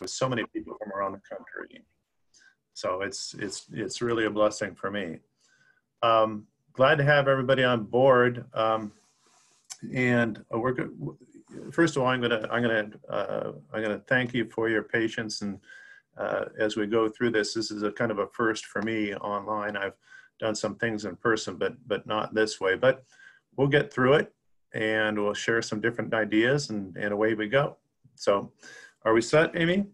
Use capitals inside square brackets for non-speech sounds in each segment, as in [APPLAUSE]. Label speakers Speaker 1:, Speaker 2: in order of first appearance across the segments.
Speaker 1: with so many people from around the country. So it's it's it's really a blessing for me. Um, glad to have everybody on board. Um, and we're good. First of all, I'm gonna I'm gonna uh, I'm gonna thank you for your patience and uh, as we go through this. This is a kind of a first for me online. I've done some things in person, but but not this way. But we'll get through it, and we'll share some different ideas, and and away we go. So, are we set, Amy?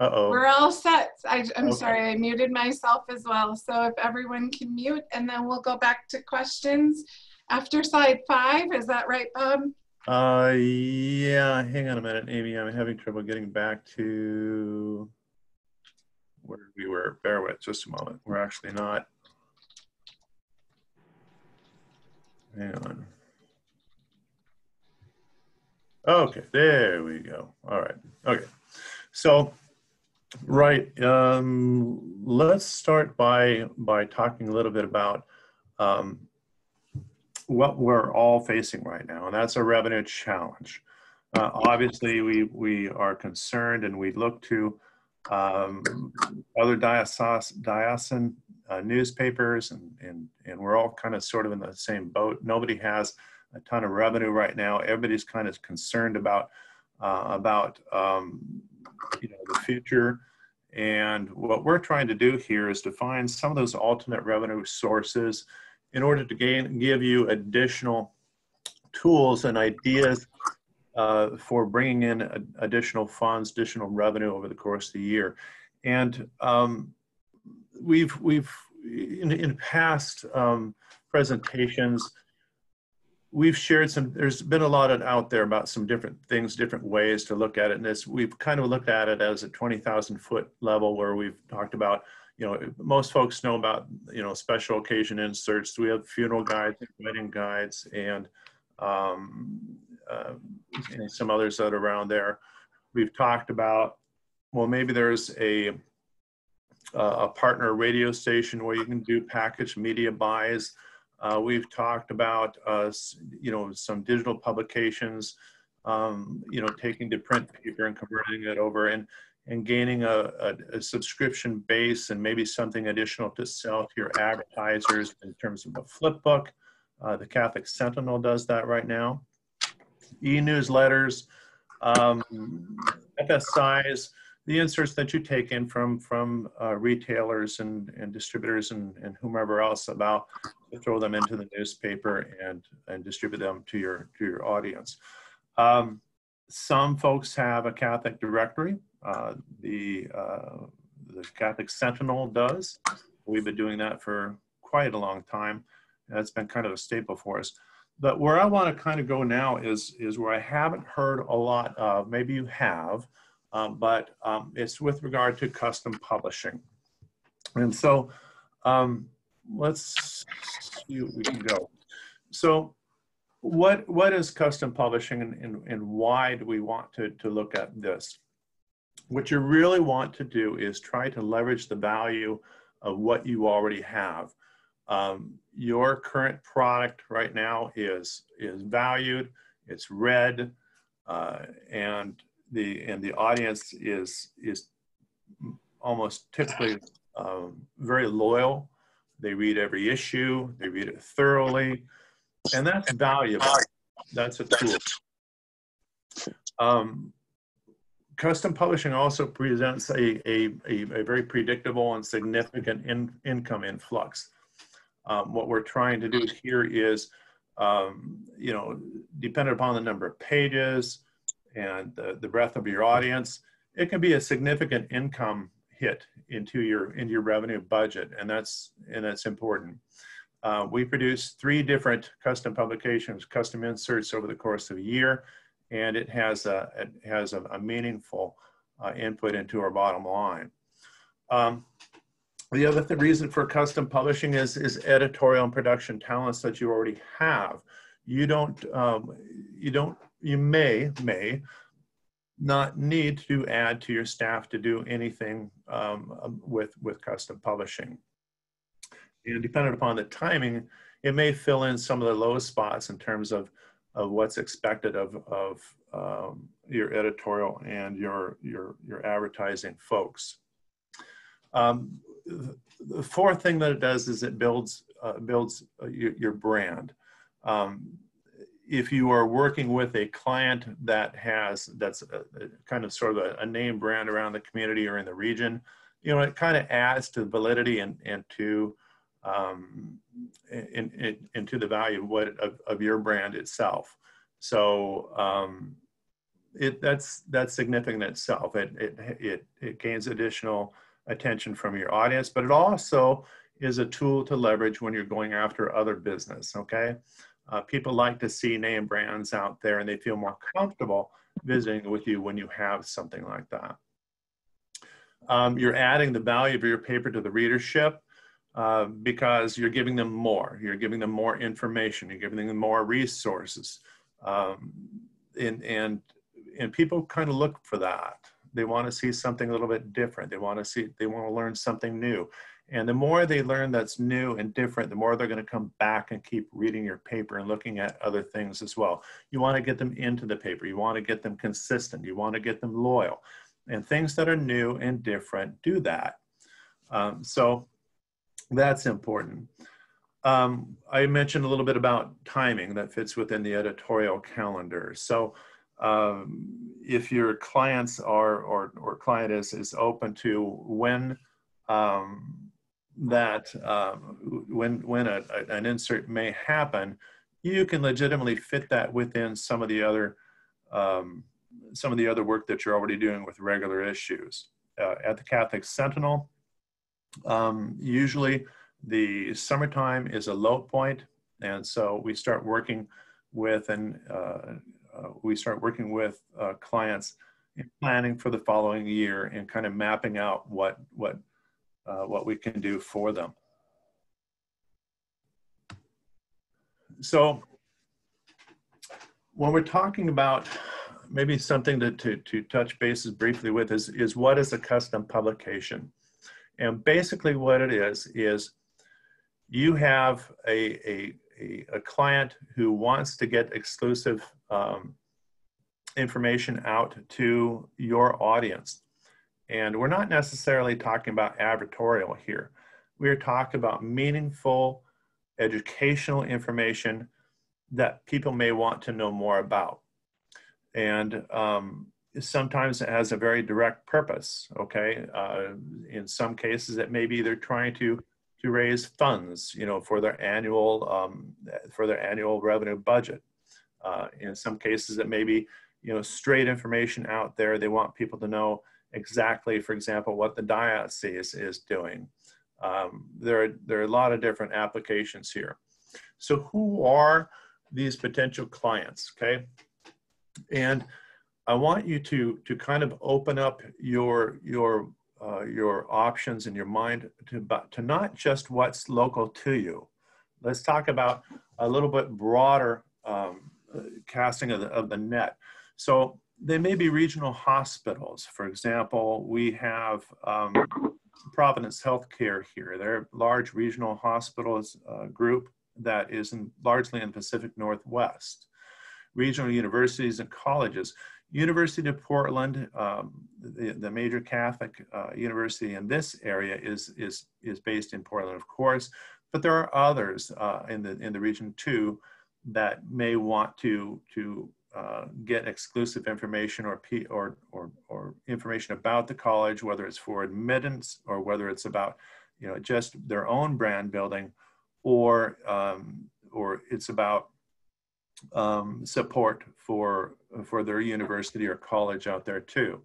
Speaker 1: Uh-oh.
Speaker 2: We're all set. I, am
Speaker 1: Okay.
Speaker 2: sorry, I muted myself as well. So if everyone can mute and then we'll go back to questions after slide five. Is that right, Bob?
Speaker 1: Uh, yeah, hang on a minute, Amy. I'm having trouble getting back to where we were. Bear with just a moment. We're actually not. Hang on. Okay, there we go. All right. Okay. So, right. Um, let's start by by talking a little bit about um, what we're all facing right now, and that's a revenue challenge. Uh, obviously, we we are concerned, and we look to um, other diocese, diocesan uh, newspapers, and, and and we're all kind of sort of in the same boat. Nobody has a ton of revenue right now. Everybody's kind of concerned about uh, about um, you know the future. And what we're trying to do here is to find some of those alternate revenue sources in order to gain, give you additional tools and ideas uh, for bringing in a, additional funds, additional revenue over the course of the year. And um, we've, we've in, in past um, presentations, we've shared some, there's been a lot out there about some different things, different ways to look at it. And this, we've kind of looked at it as a 20,000 foot level where we've talked about you know, most folks know about, you know, special occasion inserts. We have funeral guides, wedding guides, and, um, uh, and some others that are around there. We've talked about, well, maybe there's a, a partner radio station where you can do package media buys. Uh, we've talked about, uh, you know, some digital publications, um, you know, taking to print paper and converting it over. And, and gaining a, a, a, subscription base and maybe something additional to sell to your advertisers in terms of a flip book. Uh, the Catholic Sentinel does that right now. E-newsletters, um, FSIs, the inserts that you take in from, from uh, retailers and, and distributors and, and whomever else about to throw them into the newspaper and, and distribute them to your, to your audience. Um, some folks have a Catholic directory uh, the, uh, the Catholic Sentinel does. We've been doing that for quite a long time. That's been kind of a staple for us. But where I want to kind of go now is, is where I haven't heard a lot of, maybe you have, um, but um, it's with regard to custom publishing. And so um, let's see we can go. So what, what is custom publishing and, and, and why do we want to, to look at this? what you really want to do is try to leverage the value of what you already have. Um, your current product right now is is valued, it's read, uh, and the and the audience is is almost typically um, very loyal. They read every issue, they read it thoroughly, and that's valuable. That's a tool. Um, custom publishing also presents a, a, a, a very predictable and significant in, income influx. Um, what we're trying to do here is, um, you know, dependent upon the number of pages and the, the breadth of your audience, it can be a significant income hit into your into your revenue budget, and that's and that's important. Uh, we produce three different custom publications, custom inserts over the course of a year and it has a, it has a, a meaningful uh, input into our bottom line. Um, the other th reason for custom publishing is, is editorial and production talents that you already have. You don't, um, you don't, you may, may not need to add to your staff to do anything um, with, with custom publishing. And depending upon the timing, it may fill in some of the low spots in terms of of what's expected of, of, um, your editorial and your your your advertising folks. Um, the fourth thing that it does is it builds uh, builds uh, your, your, brand. Um, if you are working with a client that has that's a, a kind of sort of a, a, name brand around the community or in the region, you know it kind of adds to the validity and and to um, in, into the value of what of, of your brand itself. So um, it that's that's significant itself. It it it it gains additional attention from your audience, but it also is a tool to leverage when you're going after other business. Okay, uh, people like to see name brands out there, and they feel more comfortable visiting with you when you have something like that. Um, you're adding the value of your paper to the readership. Uh, because you're giving them more. You're giving them more information. You're giving them more resources. Um, and, and, and people kind of look for that. They want to see something a little bit different. They want to see, they want to learn something new. And the more they learn that's new and different, the more they're going to come back and keep reading your paper and looking at other things as well. You want to get them into the paper. You want to get them consistent. You want to get them loyal. And things that are new and different do that. Um, so that's important. Um, I mentioned a little bit about timing that fits within the editorial calendar. So um, if your clients are or, or client is, is open to when um, that um, when when a, an insert may happen, you can legitimately fit that within some of the other um, some of the other work that you're already doing with regular issues. Uh, at the Catholic Sentinel, um, usually the summertime is a low point, and so we start working with and uh, uh, we start working with uh, clients in planning for the following year and kind of mapping out what what uh, what we can do for them. So when we're talking about maybe something to, to, to touch bases briefly with is, is what is a custom publication? And basically what it is, is you have a, a, a, a client who wants to get exclusive um, information out to your audience. And we're not necessarily talking about advertorial here. We're talking about meaningful educational information that people may want to know more about. And um, sometimes it has a very direct purpose, okay? Uh, in some cases, it may be they're trying to, to raise funds, you know, for their annual, um, for their annual revenue budget. Uh, in some cases, it may be, you know, straight information out there. They want people to know exactly, for example, what the diocese is doing. Um, there, are, there are a lot of different applications here. So who are these potential clients, okay? And I want you to to kind of open up your your uh, your options in your mind to to not just what's local to you. Let's talk about a little bit broader um, casting of the, of the net. So they may be regional hospitals. For example, we have um, Providence Healthcare here. They're a large regional hospitals uh, group that is in, largely in the Pacific Northwest. Regional universities and colleges. University of Portland, um, the, the, major Catholic uh, university in this area is, is, is based in Portland, of course, but there are others uh, in, the, in the region too that may want to, to uh, get exclusive information or, P, or, or, or information about the college, whether it's for admittance or whether it's about you know, just their own brand building or, um, or it's about um, support for, for their university or college out there too.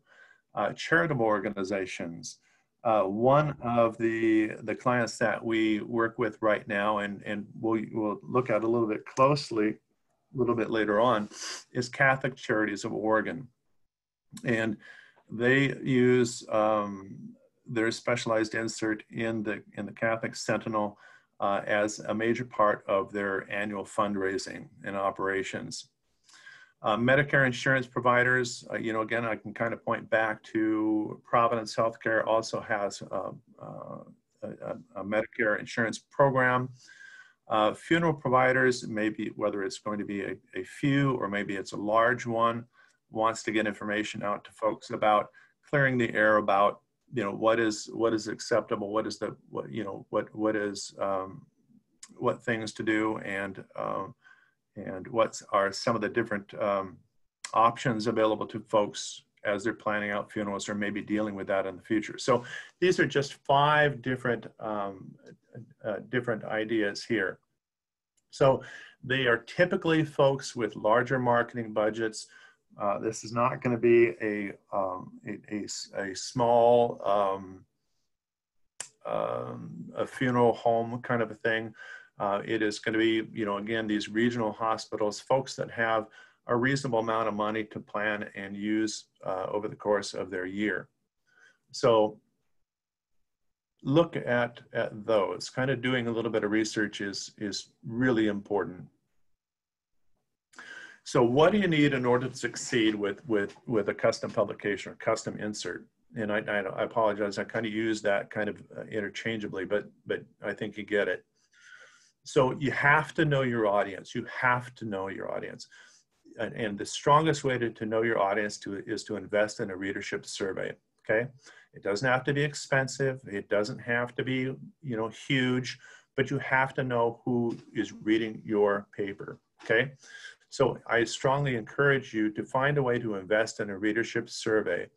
Speaker 1: Uh, charitable organizations. Uh, one of the, the clients that we work with right now and, and we'll, we'll look at a little bit closely a little bit later on is Catholic Charities of Oregon. And they use um, their specialized insert in the, in the Catholic Sentinel uh, as a major part of their annual fundraising and operations. Uh, Medicare insurance providers, uh, you know, again, I can kind of point back to Providence Healthcare also has uh, uh, a, a, Medicare insurance program. Uh, funeral providers, maybe whether it's going to be a, a, few or maybe it's a large one, wants to get information out to folks about clearing the air about you know what is what is acceptable what is the what you know what what is um, what things to do and um, and what are some of the different um, options available to folks as they're planning out funerals or maybe dealing with that in the future. So these are just five different um, uh, different ideas here. So they are typically folks with larger marketing budgets. Uh, this is not going to be a, um, a, a, a, small um, um, a funeral home kind of a thing. Uh, it is going to be, you know, again, these regional hospitals, folks that have a reasonable amount of money to plan and use uh, over the course of their year. So look at, at those. Kind of doing a little bit of research is, is really important. So what do you need in order to succeed with, with, with a custom publication or custom insert? And I, I, I apologize, I kind of use that kind of uh, interchangeably, but, but I think you get it. So you have to know your audience. You have to know your audience and the strongest way to, to know your audience to, is to invest in a readership survey, okay? It doesn't have to be expensive. It doesn't have to be, you know, huge, but you have to know who is reading your paper, okay? So I strongly encourage you to find a way to invest in a readership survey.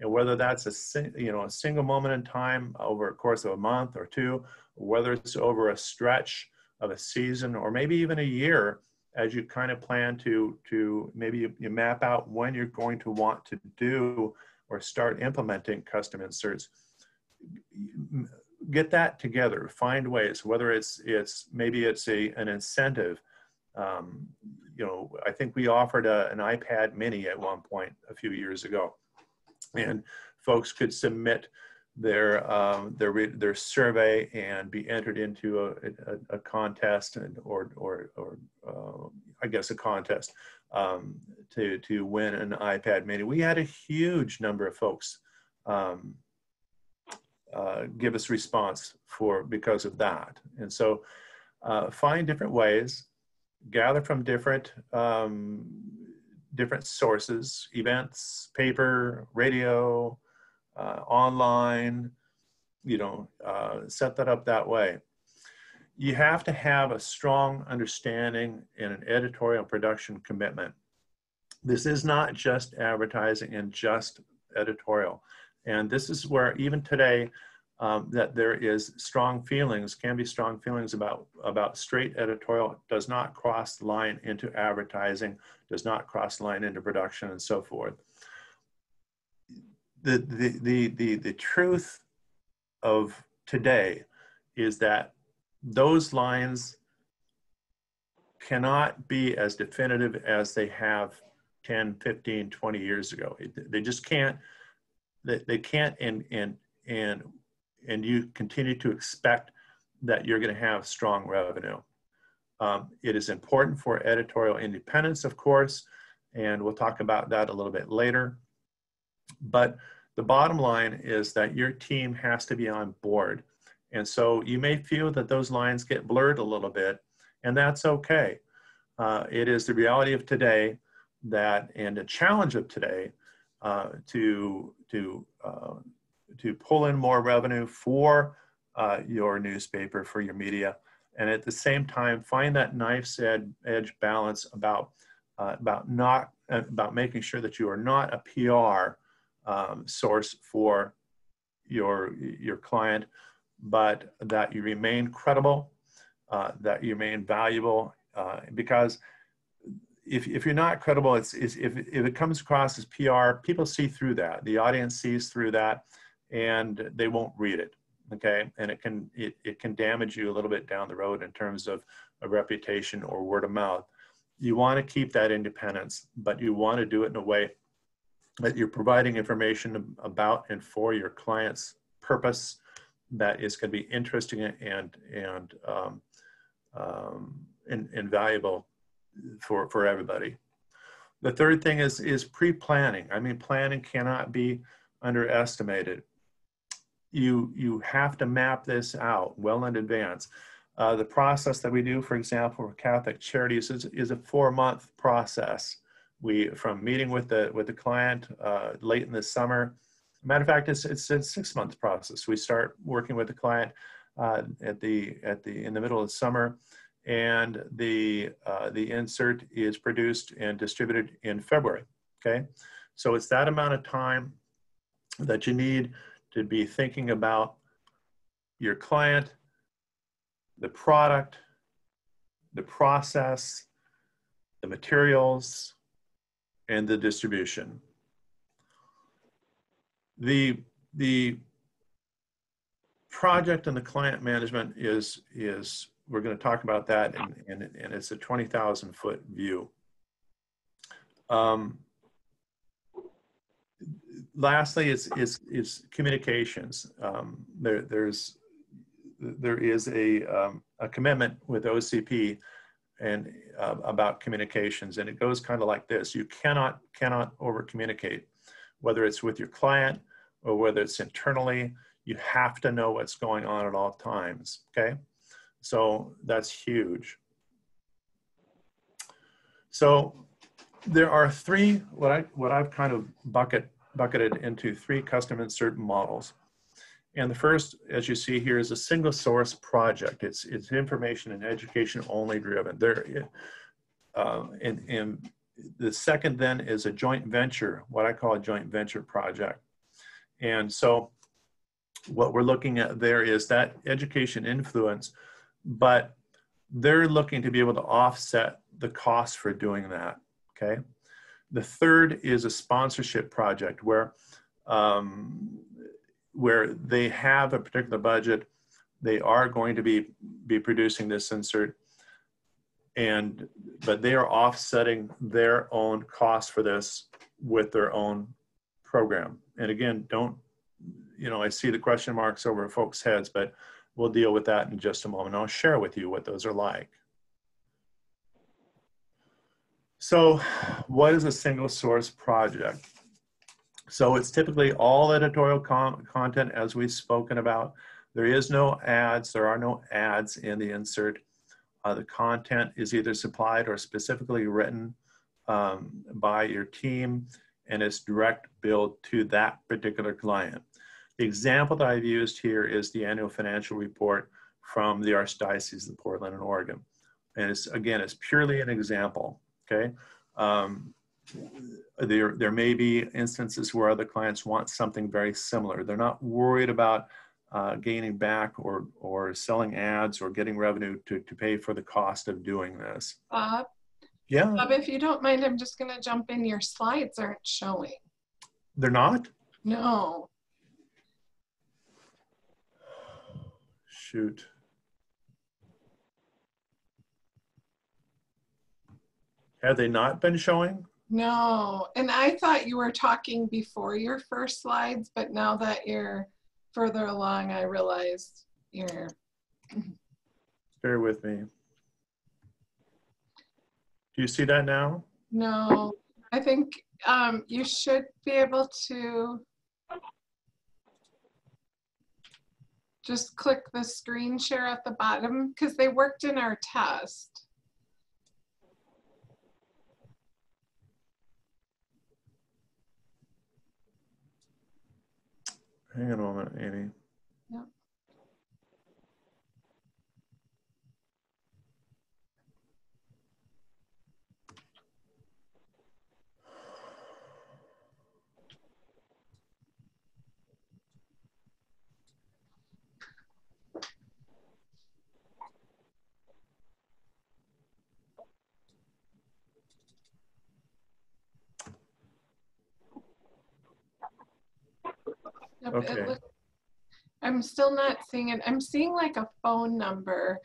Speaker 1: And whether that's a, you know, a single moment in time over a course of a month or two, whether it's over a stretch of a season or maybe even a year, as you kind of plan to to maybe you, you map out when you're going to want to do or start implementing custom inserts get that together find ways whether it's it's maybe it's a an incentive. Um, you know i think we offered a, an ipad mini at one point a few years ago and folks could submit their um, their their survey and be entered into a, a, a contest and or or or uh, I guess a contest um, to to win an iPad Mini. We had a huge number of folks um, uh, give us response for because of that, and so uh, find different ways, gather from different um, different sources, events, paper, radio uh, online, you know, uh, set that up that way. You have to have a strong understanding and an editorial production commitment. This is not just advertising and just editorial. And this is where even today, um, that there is strong feelings, can be strong feelings about, about straight editorial, does not cross the line into advertising, does not cross the line into production and so forth the, the, the, the, the truth of today is that those lines cannot be as definitive as they have 10 15 20 years ago they just can't they, they can't and and and and you continue to expect that you're going to have strong revenue um, it is important for editorial independence of course and we'll talk about that a little bit later but the bottom line is that your team has to be on board. And so you may feel that those lines get blurred a little bit, and that's okay. Uh, it is the reality of today that, and a challenge of today, uh, to to uh, to pull in more revenue for uh, your newspaper, for your media, and at the same time find that knife's edge balance about uh, about not about making sure that you are not a PR um, source for your, your client, but that you remain credible, uh, that you remain valuable, uh, because if, if you're not credible, it's, it's, if, if it comes across as PR, people see through that. The audience sees through that and they won't read it. Okay. And it can, it, it can damage you a little bit down the road in terms of a reputation or word of mouth. You want to keep that independence, but you want to do it in a way that you're providing information about and for your client's purpose that is going to be interesting and and um, um, and, and valuable for for everybody. The third thing is is pre-planning. I mean, planning cannot be underestimated. You you have to map this out well in advance. Uh, the process that we do, for example, for Catholic Charities is, is a four-month process we from meeting with the with the client uh, late in the summer. Matter of fact, it's it's a six month process. We start working with the client uh, at the at the in the middle of summer, and the uh, the insert is produced and distributed in February. Okay, so it's that amount of time that you need to be thinking about your client, the product, the process, the materials, and the distribution. The, the project and the client management is, is we're going to talk about that, and, and, and it's a 20,000 foot view. Um, lastly, it's, it's, it's communications. Um, there, there's, there is a, um, a commitment with OCP and uh, about communications, and it goes kind of like this: you cannot cannot over communicate, whether it's with your client or whether it's internally. You have to know what's going on at all times. Okay, so that's huge. So there are three what I what I've kind of bucket bucketed into three custom insert models. And the first, as you see here, is a single source project. It's it's information and education only driven. There, uh, and, and the second then is a joint venture, what I call a joint venture project. And so what we're looking at there is that education influence, but they're looking to be able to offset the cost for doing that, okay? The third is a sponsorship project where um, where they have a particular budget, they are going to be, be producing this insert and, but they are offsetting their own cost for this with their own program. And again, don't, you know, I see the question marks over folks' heads, but we'll deal with that in just a moment. I'll share with you what those are like. So what is a single source project? So it's typically all editorial content as we've spoken about. There is no ads, there are no ads in the insert. Uh, the content is either supplied or specifically written um, by your team and it's direct billed to that particular client. The example that I've used here is the annual financial report from the Archdiocese of Portland and Oregon. And it's, again, it's purely an example, okay? Um, there, there may be instances where other clients want something very similar. They're not worried about uh, gaining back or, or selling ads or getting revenue to, to pay for the cost of doing this.
Speaker 2: Bob?
Speaker 1: Yeah.
Speaker 2: Bob, if you don't mind, I'm just going to jump in. Your slides aren't showing.
Speaker 1: They're not?
Speaker 2: No.
Speaker 1: Shoot. Have they not been showing?
Speaker 2: No, and I thought you were talking before your first slides, but now that you're further along, I realized you're.
Speaker 1: Bear with me. Do you see that now?
Speaker 2: No, I think um, you should be able to just click the screen share at the bottom because they worked in our test.
Speaker 1: Hang on a moment, Amy.
Speaker 2: Yeah. Yep,
Speaker 1: Okay.
Speaker 2: look- I'm still not seeing it. I'm seeing like a phone number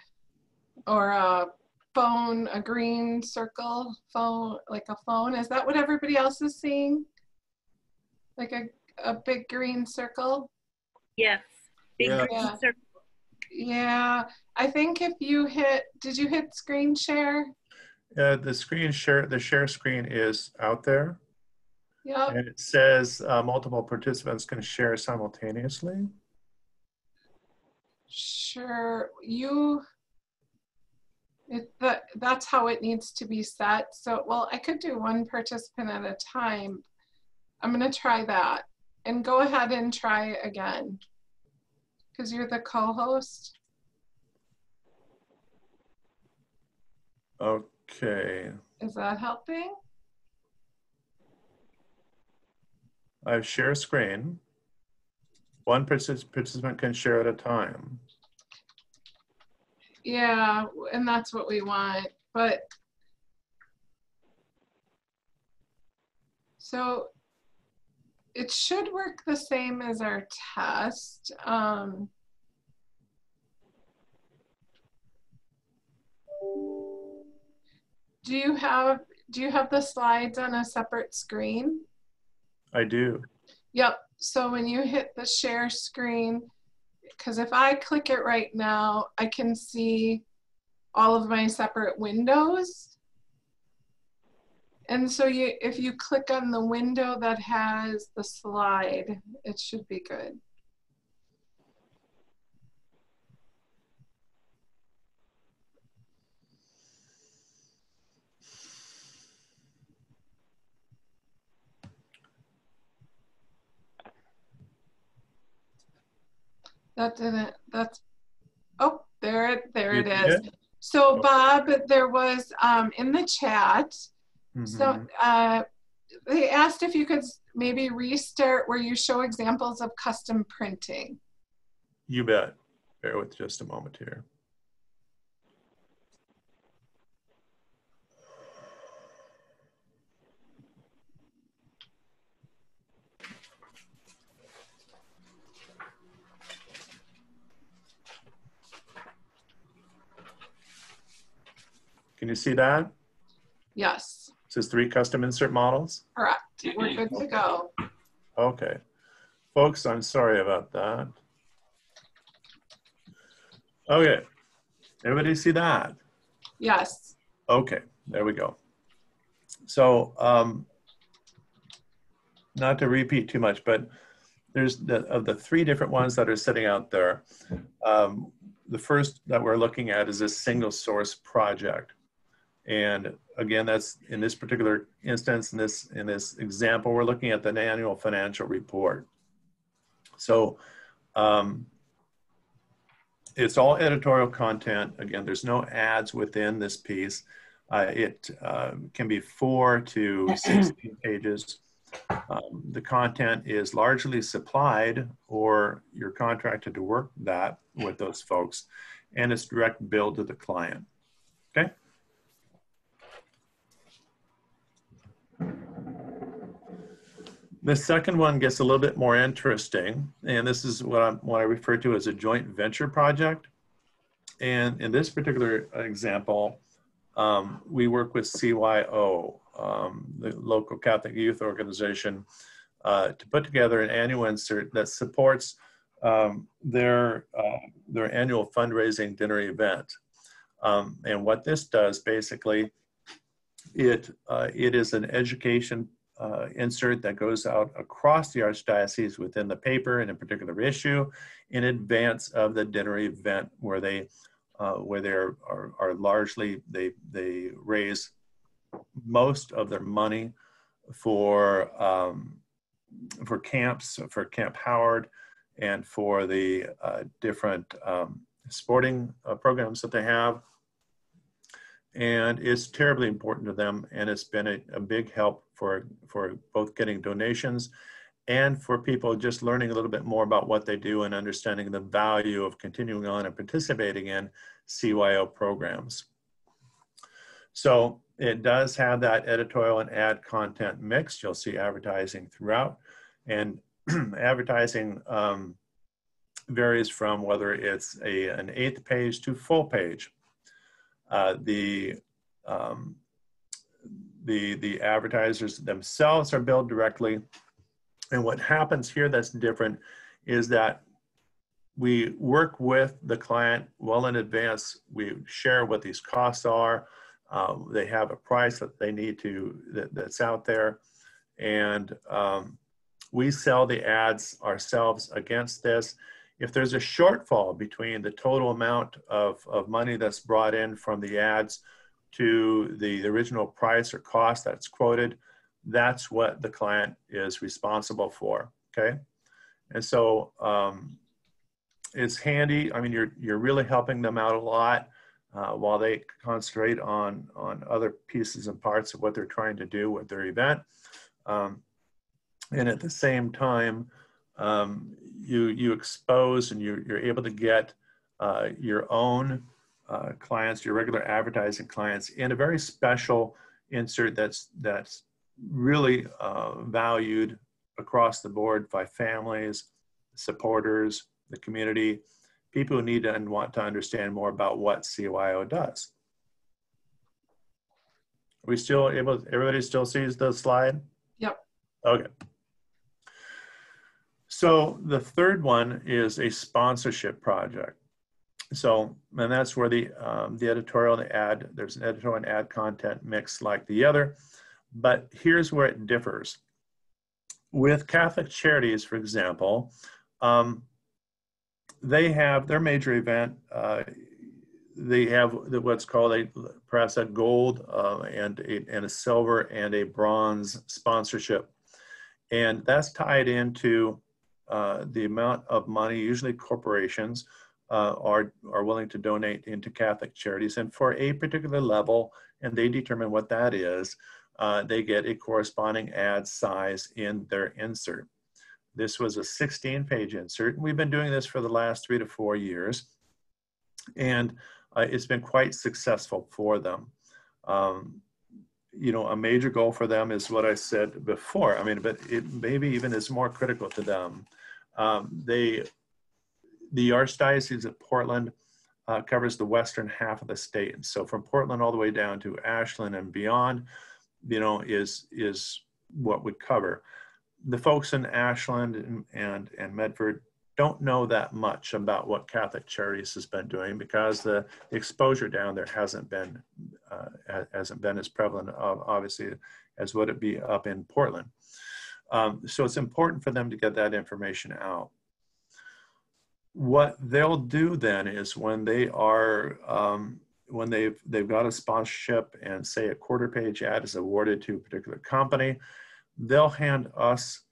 Speaker 2: or a phone, a green circle phone, like a phone. Is that what everybody else is seeing? Like a, a big green circle?
Speaker 3: Yes. Big
Speaker 1: Yeah.
Speaker 3: green
Speaker 2: Yeah.
Speaker 3: circle.
Speaker 2: Yeah, I think if you hit, did you hit screen share?
Speaker 1: Uh, the screen share, the share screen is out there
Speaker 2: Yep.
Speaker 1: and it says uh, multiple participants can share simultaneously.
Speaker 2: Sure. You, It, that, that's how it needs to be set. So, well, I could do one participant at a time. I'm gonna try that and go ahead and try again. Cause you're the co-host.
Speaker 1: Okay,
Speaker 2: Is that helping?
Speaker 1: I share screen. One participant can share at a time.
Speaker 2: Yeah, and that's what we want, but. So it should work the same as our test. Um, do you have, do you have the slides on a separate screen?
Speaker 1: I do.
Speaker 2: Yep, so when you hit the share screen, because if I click it right now, I can see all of my separate windows. And so you, if you click on the window that has the slide, it should be good. That didn't, that's, oh, there it, there it is. So Bob, there was, um, in the chat, so,
Speaker 1: Mhm.
Speaker 2: uh, they asked if you could maybe restart where you show examples of custom printing.
Speaker 1: You bet. Bear with just a moment here. Can you see that?
Speaker 2: Yes,
Speaker 1: It says three custom insert models.
Speaker 2: correct. We're good to go.
Speaker 1: Okay. Folks, I'm sorry about that. Okay. Everybody see that?
Speaker 2: Yes,
Speaker 1: Okay, there we go. So, um, not to repeat too much, but there's the, of the three different ones that are sitting out there. Um, the first that we're looking at is a single source project. And again, that's in this particular instance, in this, in this example, we're looking at the annual financial report. So, um, it's all editorial content. Again, there's no ads within this piece. Uh, it um, can be four to 16 [CLEARS THROAT] pages. Um, the content is largely supplied or you're contracted to work that with those folks and it's direct billed to the client. Okay. The second one gets a little bit more interesting, and this is what, I'm, what I refer to as a joint venture project. And in this particular example, um, we work with CYO, um, the local Catholic youth organization, uh, to put together an annual insert that supports um, their, uh, their annual fundraising dinner event. Um, and what this does basically, it, uh, it is an education uh, insert that goes out across the Archdiocese within the paper in a particular issue in advance of the dinner event where they uh, where they are, are, are largely they they raise most of their money for um, for camps for Camp Howard and for the uh, different um, sporting uh, programs that they have and it's terribly important to them and it's been a, a, big help for for both getting donations and for people just learning a little bit more about what they do and understanding the value of continuing on and participating in CYO programs. So it does have that editorial and ad content mix. You'll see advertising throughout and [CLEARS THROAT] advertising um, varies from whether it's a, an eighth page to full page. Uh, the um, the the advertisers themselves are billed directly, and what happens here that's different is that we work with the client well in advance. We share what these costs are. Uh, they have a price that they need to that, that's out there, and um, we sell the ads ourselves against this If there's a shortfall between the total amount of, of money that's brought in from the ads to the, original price or cost that's quoted, that's what the client is responsible for, okay? And so um, it's handy. I mean, you're, you're really helping them out a lot uh, while they concentrate on, on other pieces and parts of what they're trying to do with their event. Um, and at the same time, um, you, you expose and you're, you're able to get uh, your own uh, clients, your regular advertising clients in a very special insert that's, that's really uh, valued across the board by families, supporters, the community, people who need to and want to understand more about what CYO does. Are we still able, everybody still sees the slide?
Speaker 2: Yep.
Speaker 1: Okay. So the third one is a sponsorship project. So, and that's where the, um, the editorial and the ad, there's an editorial and ad content mix like the other, but here's where it differs. With Catholic Charities, for example, um, they have their major event. Uh, they have what's called a perhaps a gold uh, and a, and a silver and a bronze sponsorship, and that's tied into uh, the amount of money. Usually, corporations uh, are are willing to donate into Catholic charities, and for a particular level, and they determine what that is. Uh, they get a corresponding ad size in their insert. This was a 16 page insert. We've been doing this for the last three to four years, and uh, it's been quite successful for them. Um, you know, a major goal for them is what I said before. I mean, but it maybe even is more critical to them. Um, they, the Archdiocese of Portland uh, covers the western half of the state. And so from Portland all the way down to Ashland and beyond, you know, is, is what would cover the folks in Ashland and, and, and Medford don't know that much about what Catholic Charities has been doing because the exposure down there hasn't been uh, hasn't been as prevalent, obviously, as would it be up in Portland. Um, so it's important for them to get that information out. What they'll do then is when they are um, when they've they've got a sponsorship and say a quarter page ad is awarded to a particular company, they'll hand us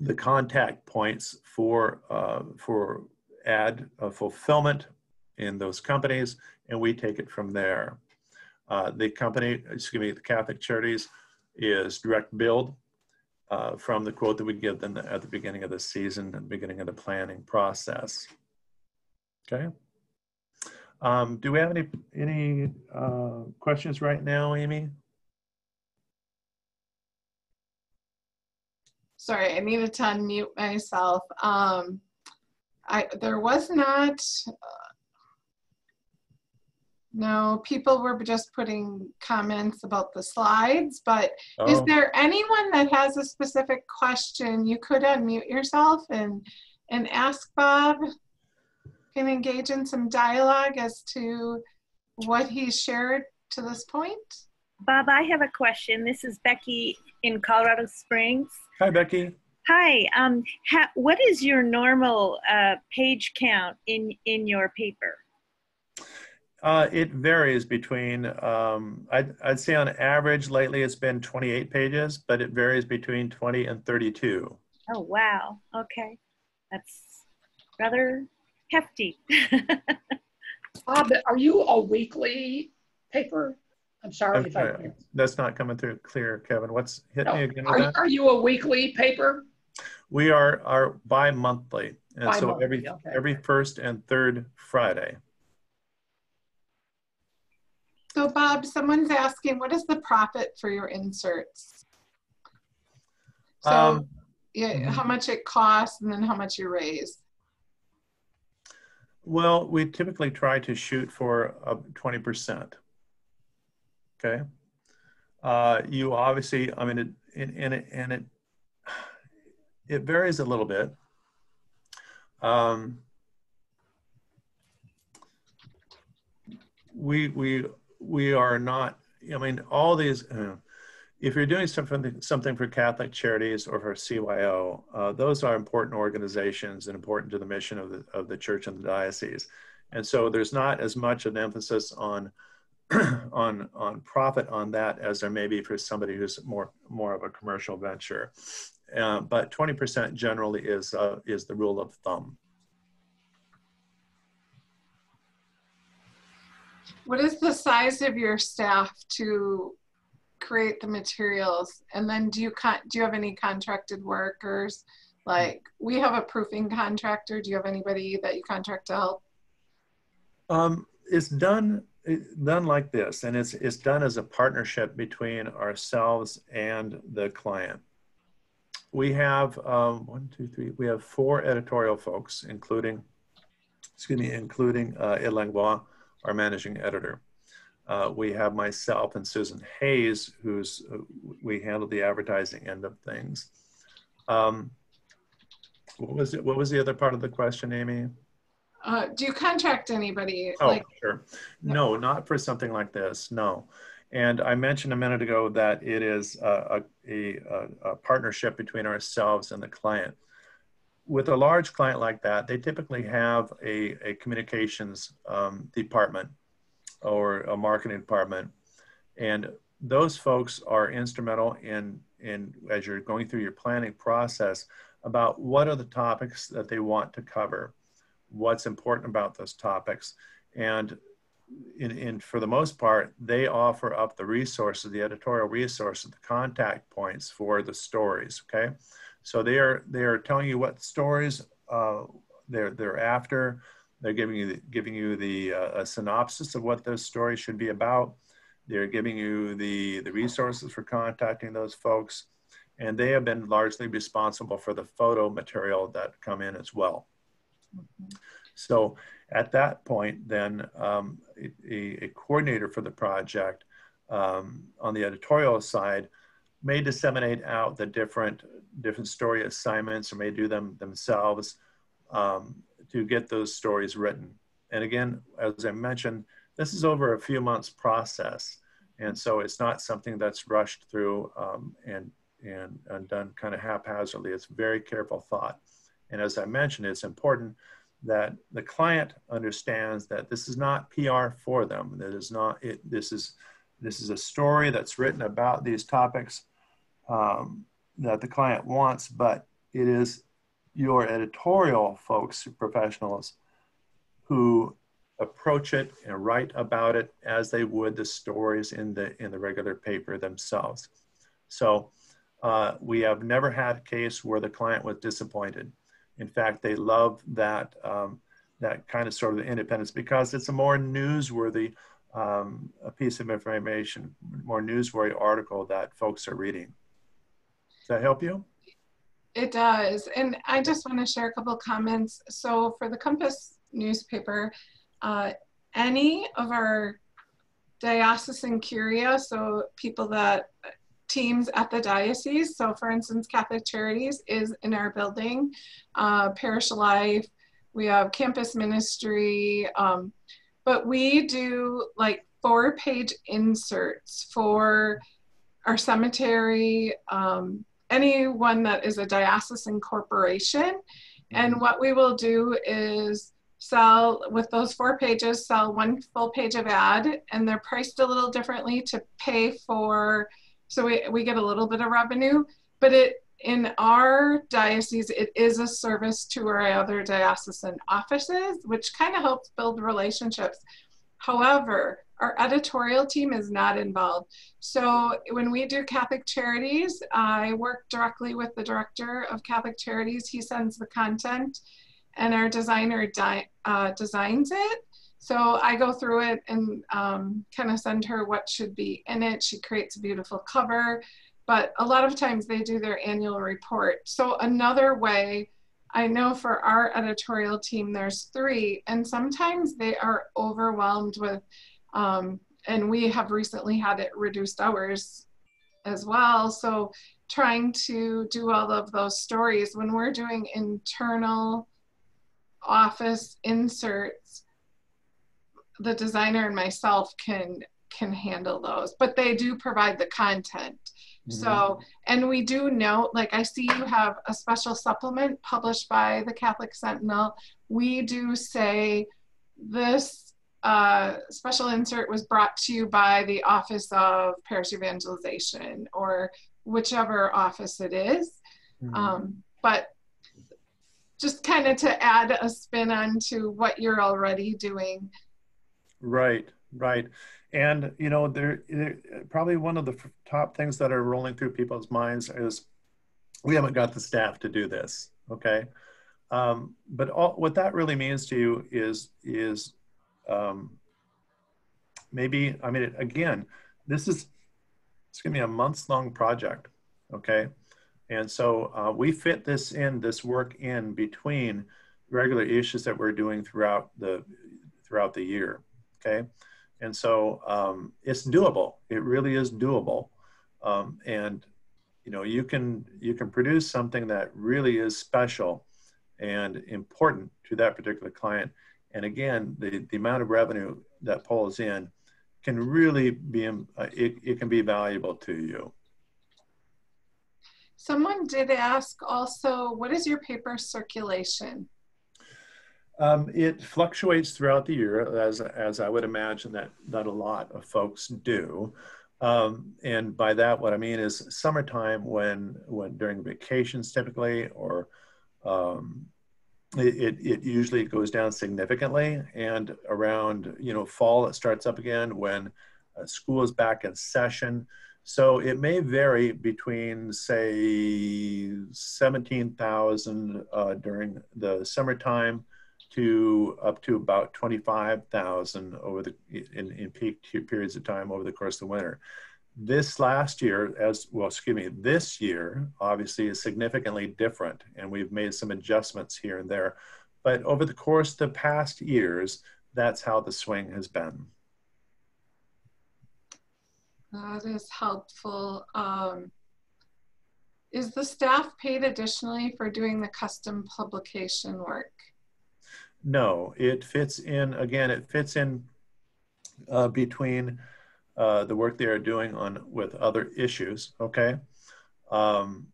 Speaker 1: the contact points for uh, for ad uh, fulfillment in those companies, and we take it from there. Uh, the company, excuse me, the Catholic Charities is direct billed uh, from the quote that we give them at the beginning of the season and beginning of the planning process. Okay. Um, do we have any any uh, questions right now, Amy?
Speaker 2: Sorry, I needed to unmute myself. Um, I, there was not, uh, no, people were just putting comments about the slides, but oh. is there anyone that has a specific question? You could unmute yourself and, and ask Bob, can engage in some dialogue as to what he shared to this point.
Speaker 3: Bob, I have a question. This is Becky in Colorado Springs.
Speaker 1: Hi, Becky.
Speaker 3: Hi. Um, ha- what is your normal uh, page count in in your paper?
Speaker 1: Uh, it varies between, um, I'd, I'd say on average lately it's been 28 pages, but it varies between 20 and 32.
Speaker 3: Oh, wow. Okay. That's rather hefty. [LAUGHS]
Speaker 4: Bob, are you a weekly paper? I'm sorry if I.
Speaker 1: That's not coming through clear, Kevin. What's hit no. me again?
Speaker 4: Are, are you a weekly paper?
Speaker 1: We are are bi-monthly, and bi so every okay. every first and third Friday.
Speaker 2: So Bob, someone's asking, what is the profit for your inserts? So um, yeah, mm-hmm. how much it costs, and then how much you raise.
Speaker 1: Well, we typically try to shoot for a twenty percent okay? Uh, you obviously, I mean, it, and, it, and it, it varies a little bit. Um, we, we, we are not, I mean, all these, uh, if you're doing something something for Catholic Charities or for CYO, uh, those are important organizations and important to the mission of the of the church and the diocese. And so there's not as much an emphasis on [CLEARS THROAT] on on profit on that as there may be for somebody who's more more of a commercial venture. Uh, but 20% generally is uh, is the rule of thumb.
Speaker 2: What is the size of your staff to create the materials? And then do you con- do you have any contracted workers? Like we have a proofing contractor. Do you have anybody that you contract to help?
Speaker 1: Um, it's done done like this, and it's it's done as a partnership between ourselves and the client. We have um, one, two, three. We have four editorial folks, including, excuse me, including uh, Langlois, our managing editor. Uh, we have myself and Susan Hayes, who's uh, we handle the advertising end of things. Um, what was it? What was the other part of the question, Amy?
Speaker 2: Uh, do you contract anybody?
Speaker 1: Oh, like, sure. No, not for something like this. No. And I mentioned a minute ago that it is a, a, a, partnership between ourselves and the client. With a large client like that, they typically have a, a communications um, department or a marketing department. And those folks are instrumental in, in as you're going through your planning process about what are the topics that they want to cover what's important about those topics. And in, in, for the most part, they offer up the resources, the editorial resources, the contact points for the stories. Okay, so they are they are telling you what stories uh, they're they're after. They're giving you the, giving you the uh, a synopsis of what those stories should be about. They're giving you the the resources for contacting those folks, and they have been largely responsible for the photo material that come in as well. So at that point, then um, a, a, coordinator for the project um, on the editorial side may disseminate out the different different story assignments or may do them themselves um, to get those stories written. And again, as I mentioned, this is over a few months process. And so it's not something that's rushed through um, and, and, and done kind of haphazardly. It's very careful thought. And as I mentioned, it's important that the client understands that this is not PR for them. That is not it. This is this is a story that's written about these topics um, that the client wants, but it is your editorial folks, professionals, who approach it and write about it as they would the stories in the in the regular paper themselves. So uh, we have never had a case where the client was disappointed. In fact, they love that um, that kind of sort of independence because it's a more newsworthy um, a piece of information, more newsworthy article that folks are reading. Does that help you?
Speaker 2: It does. And I just want to share a couple comments. So for the Compass newspaper, uh, any of our diocesan curia, so people that teams at the diocese. So for instance, Catholic Charities is in our building, uh, Parish Life, we have campus ministry, um, but we do like four page inserts for our cemetery, um, anyone that is a diocesan corporation. And mm-hmm. what we will do is sell with those four pages, sell one full page of ad, and they're priced a little differently to pay for so we, we get a little bit of revenue, but it in our diocese, it is a service to our other diocesan offices, which kind of helps build relationships. However, our editorial team is not involved. So when we do Catholic Charities, I work directly with the director of Catholic Charities. He sends the content, and our designer uh, designs it. So I go through it and um, kind of send her what should be in it. She creates a beautiful cover, but a lot of times they do their annual report. So another way, I know for our editorial team, there's three, and sometimes they are overwhelmed with, um, and we have recently had it reduced hours as well. So trying to do all of those stories when we're doing internal office inserts the designer and myself can can handle those, but they do provide the content.
Speaker 1: Mhm.
Speaker 2: So, and we do note, like I see you have a special supplement published by the Catholic Sentinel. We do say this uh, special insert was brought to you by the Office of Parish Evangelization or whichever office it is.
Speaker 1: Mhm.
Speaker 2: Um, but just kind of to add a spin on to what you're already doing.
Speaker 1: Right, right. And, you know, there, there probably one of the f- top things that are rolling through people's minds is we haven't got the staff to do this, okay? Um, but all, what that really means to you is, is um, maybe, I mean, again, this is, it's gonna be a months long project, okay? And so uh, we fit this in, this work in between regular issues that we're doing throughout the, throughout the year, okay? And so um, it's doable. It really is doable. Um, and you know, you can you can produce something that really is special and important to that particular client. And again, the, the amount of revenue that pulls in can really be um, uh, it, it can be valuable to you.
Speaker 2: Someone did ask also, what is your paper circulation?
Speaker 1: Um, it fluctuates throughout the year, as as I would imagine that that a lot of folks do. Um, and by that, what I mean is summertime, when when during vacations typically, or um, it, it, usually goes down significantly. And around you know fall, it starts up again when uh, school is back in session. So it may vary between say seventeen thousand uh, during the summertime to up to about 25,000 over the in, in peak periods of time over the course of the winter. This last year, as well, excuse me, this year obviously is significantly different, and we've made some adjustments here and there. But over the course of the past years, that's how the swing has been.
Speaker 2: That is helpful. Um, is the staff paid additionally for doing the custom publication work?
Speaker 1: No, it fits in, again, it fits in uh, between uh, the work they are doing on with other issues, okay? Um,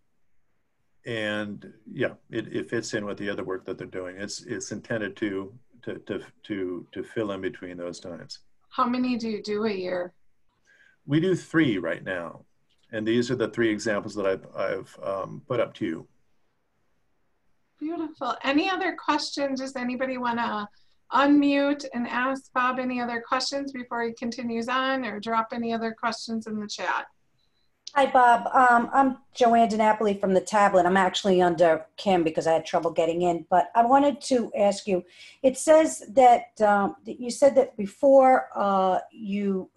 Speaker 1: and yeah, it, it fits in with the other work that they're doing. It's, it's intended to, to, to, to, to fill in between those times.
Speaker 2: How many do you do a year?
Speaker 1: We do three right now. And these are the three examples that I've, I've um, put up to you.
Speaker 2: Beautiful. Any other questions? Does anybody want to unmute and ask Bob any other questions before he continues on or drop any other questions in the chat?
Speaker 5: Hi, Bob. Um, I'm Joanne DiNapoli from the tablet. I'm actually under Kim because I had trouble getting in. But I wanted to ask you, it says that, um, you said that before uh, you,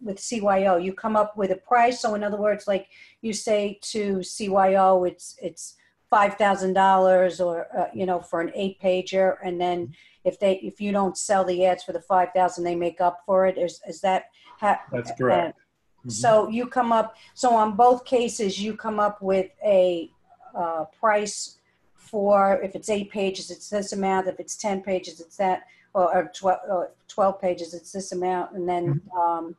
Speaker 5: with CYO, you come up with a price. So in other words, like you say to CYO, it's, it's $5,000 or, uh, you know, for an eight pager. And then if they, if you don't sell the ads for the 5,000, they make up for it. Is, is that? Ha-
Speaker 1: That's correct. Mhm.
Speaker 5: so you come up, so on both cases, you come up with a uh, price for, if it's eight pages, it's this amount, if it's 10 pages, it's that, or, or 12, or 12 pages, it's this amount, and then um,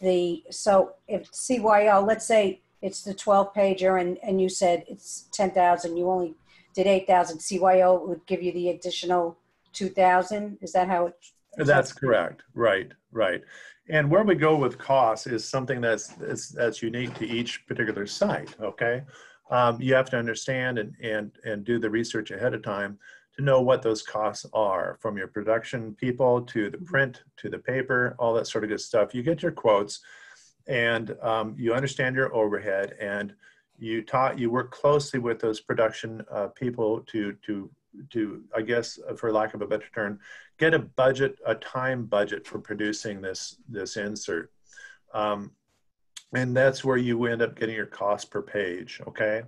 Speaker 5: the, so if CYO, let's say it's the 12 pager and, and you said it's 10,000, you only did 8,000, CYO would give you the additional 2,000, is that how it?
Speaker 1: That's correct. Right, right. And where we go with costs is something that's that's, that's unique to each particular site. Okay, um, you have to understand and and and do the research ahead of time to know what those costs are, from your production people to the print to the paper, all that sort of good stuff. You get your quotes, and um, you understand your overhead, and you taught you work closely with those production uh, people to to to I guess for lack of a better term get a budget, a time budget for producing this this insert, um, and that's where you end up getting your cost per page. Okay,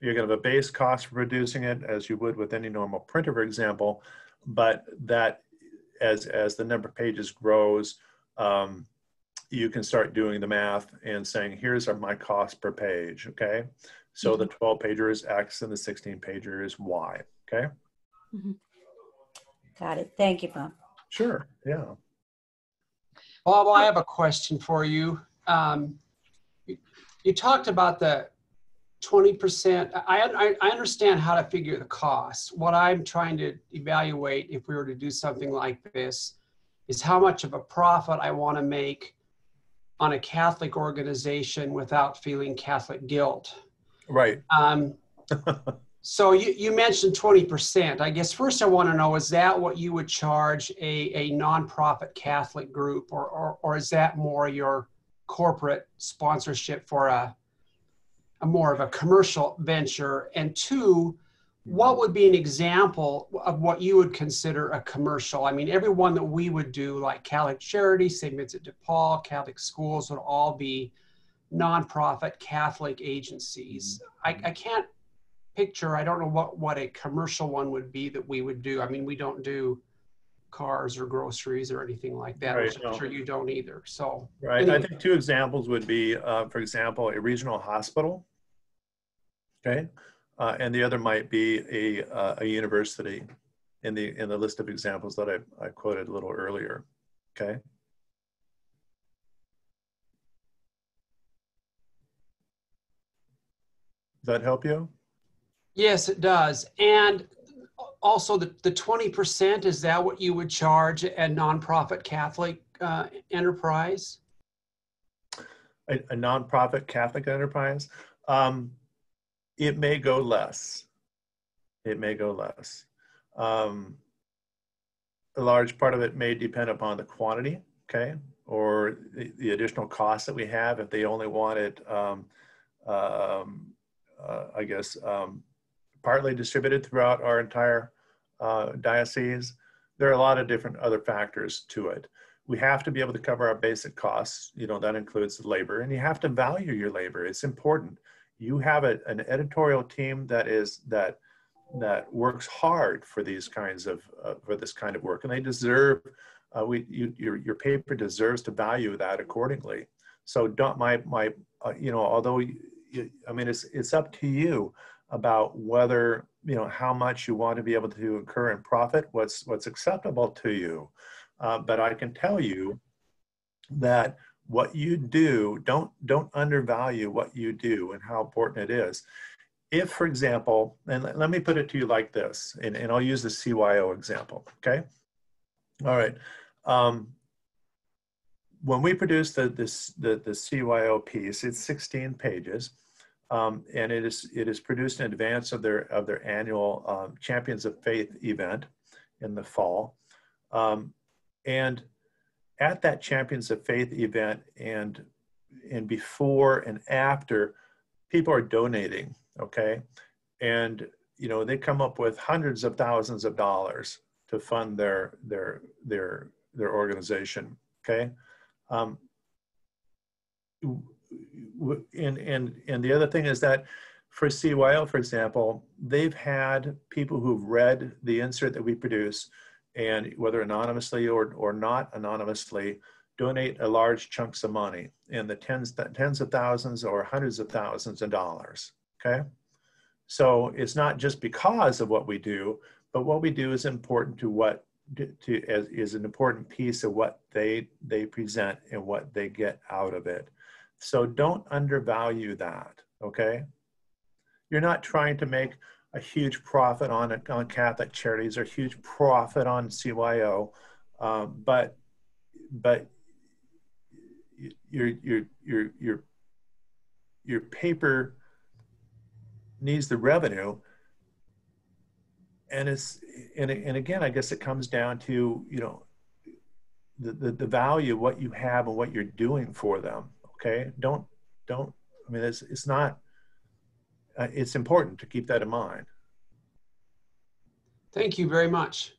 Speaker 1: you're going to have a base cost for producing it, as you would with any normal printer, for example, but that as as the number of pages grows. Um, you can start doing the math and saying, here's my cost per page, okay? So the 12 pager is X and the 16 pager is Y, okay?
Speaker 5: Got it. Thank you, Bob.
Speaker 1: Sure, yeah.
Speaker 6: Bob, I have a question for you. Um, you, you talked about the 20%. I, I, I understand how to figure the cost. What I'm trying to evaluate if we were to do something like this is how much of a profit I want to make on a Catholic organization without feeling Catholic guilt.
Speaker 1: Right.
Speaker 6: Um, [LAUGHS] so you, you mentioned 20%. I guess first I want to know, is that what you would charge a, a nonprofit Catholic group or, or, or is that more your corporate sponsorship for a, a more of a commercial venture? And two, what would be an example of what you would consider a commercial? I mean, every one that we would do, like Catholic Charity, St. Vincent de Paul, Catholic schools, would all be nonprofit Catholic agencies. I, I can't picture, I don't know what, what a commercial one would be that we would do. I mean, we don't do cars or groceries or anything like that,
Speaker 1: Right,
Speaker 6: which I'm sure you don't either. So,
Speaker 1: Right. I think two examples would be, uh, for example, a regional hospital. Okay. Uh, and the other might be a, uh, a university in the, in the list of examples that I, I quoted a little earlier. Okay. Does that help you?
Speaker 6: yes, it does. And also the, the 20%, is that what you would charge a nonprofit Catholic uh, enterprise?
Speaker 1: a, a nonprofit Catholic enterprise, um, it may go less. It may go less. Um, a large part of it may depend upon the quantity, okay, or the, the additional costs that we have. If they only want it, um, um, uh, I guess, um, partly distributed throughout our entire uh, diocese, there are a lot of different other factors to it we have to be able to cover our basic costs. You know, that includes labor, and you have to value your labor. It's important. You have a, an editorial team that is that that works hard for these kinds of uh, for this kind of work, and they deserve. Uh, we you, your your paper deserves to value that accordingly. So don't my my uh, you know although you, I mean it's it's up to you about whether you know how much you want to be able to incur in profit. What's what's acceptable to you. Uh, but I can tell you that what you do, don't don't undervalue what you do and how important it is. If, for example, and let, let me put it to you like this, and, and I'll use the CYO example, okay? All right. Um, when we produce the, this, the, the CYO piece, it's 16 pages. Um, and it is it is produced in advance of their of their annual um, Champions of Faith event in the fall. Um, and at that Champions of Faith event and and before and after, people are donating, okay? And you know, they come up with hundreds of thousands of dollars to fund their their their their organization, okay? Um, and and and the other thing is that for CYO, for example, they've had people who've read the insert that we produce and whether anonymously or, or not anonymously, donate a large chunks of money in the tens, tens of thousands or hundreds of thousands of dollars, okay? So it's not just because of what we do, but what we do is important to what, to, as, is an important piece of what they, they present and what they get out of it. So don't undervalue that, okay? You're not trying to make a huge profit on on Catholic charities or a huge profit on CYO, um, but but your your your your your paper needs the revenue, and it's and and again, I guess it comes down to you know the the, the value of what you have and what you're doing for them. Okay, don't don't. I mean, it's it's not uh, it's important to keep that in mind.
Speaker 6: Thank you very much.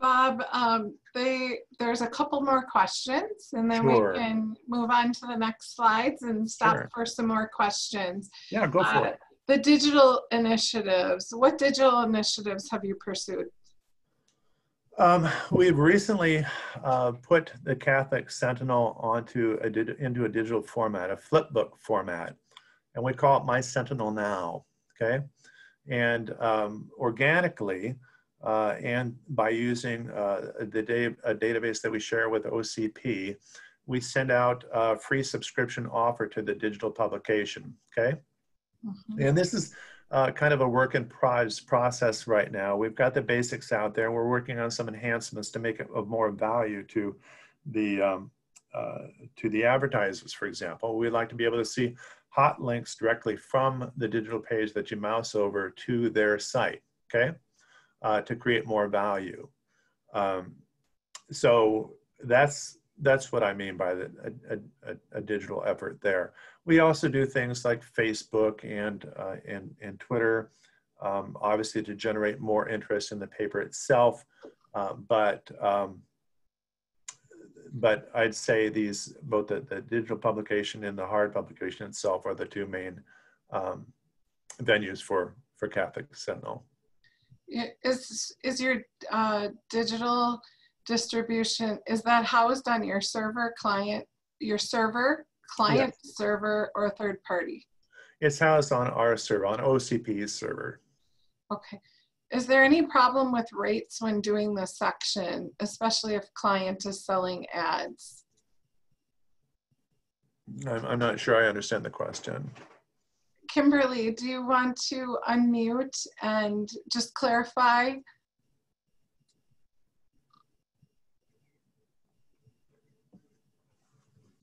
Speaker 2: Bob, um, they, there's a couple more questions and then
Speaker 1: Sure.
Speaker 2: we can move on to the next slides and stop
Speaker 1: Sure.
Speaker 2: for some more questions.
Speaker 1: Yeah, go for
Speaker 2: Uh,
Speaker 1: it.
Speaker 2: The digital initiatives, what digital initiatives have you pursued?
Speaker 1: Um, we've recently uh, put the Catholic Sentinel onto a into a digital format, a flipbook format, and we call it My Sentinel Now. Okay, and um, organically, uh, and by using uh, the da- a database that we share with OCP, we send out a free subscription offer to the digital publication. Okay.
Speaker 2: Mhm.
Speaker 1: And this is uh, kind of a work in progress process right now. We've got the basics out there. We're working on some enhancements to make it of more value to the um, uh, to the advertisers. For example, we'd like to be able to see hot links directly from the digital page that you mouse over to their site. Okay, uh, to create more value. Um, so that's that's what I mean by the, a, a, a digital effort there. We also do things like Facebook and, uh, and, and Twitter, um, obviously to generate more interest in the paper itself. Uh, but, um, but I'd say these, both the, the digital publication and the hard publication itself are the two main um, venues for, for Catholic Sentinel.
Speaker 2: Is, is your uh, digital distribution, is that housed on your server client, your server, client server, or third party?
Speaker 1: It's housed on our server, on OCP's server.
Speaker 2: Okay. Is there any problem with rates when doing the section, especially if client is selling ads?
Speaker 1: I'm, I'm not sure I understand the question.
Speaker 2: Kimberly, do you want to unmute and just clarify?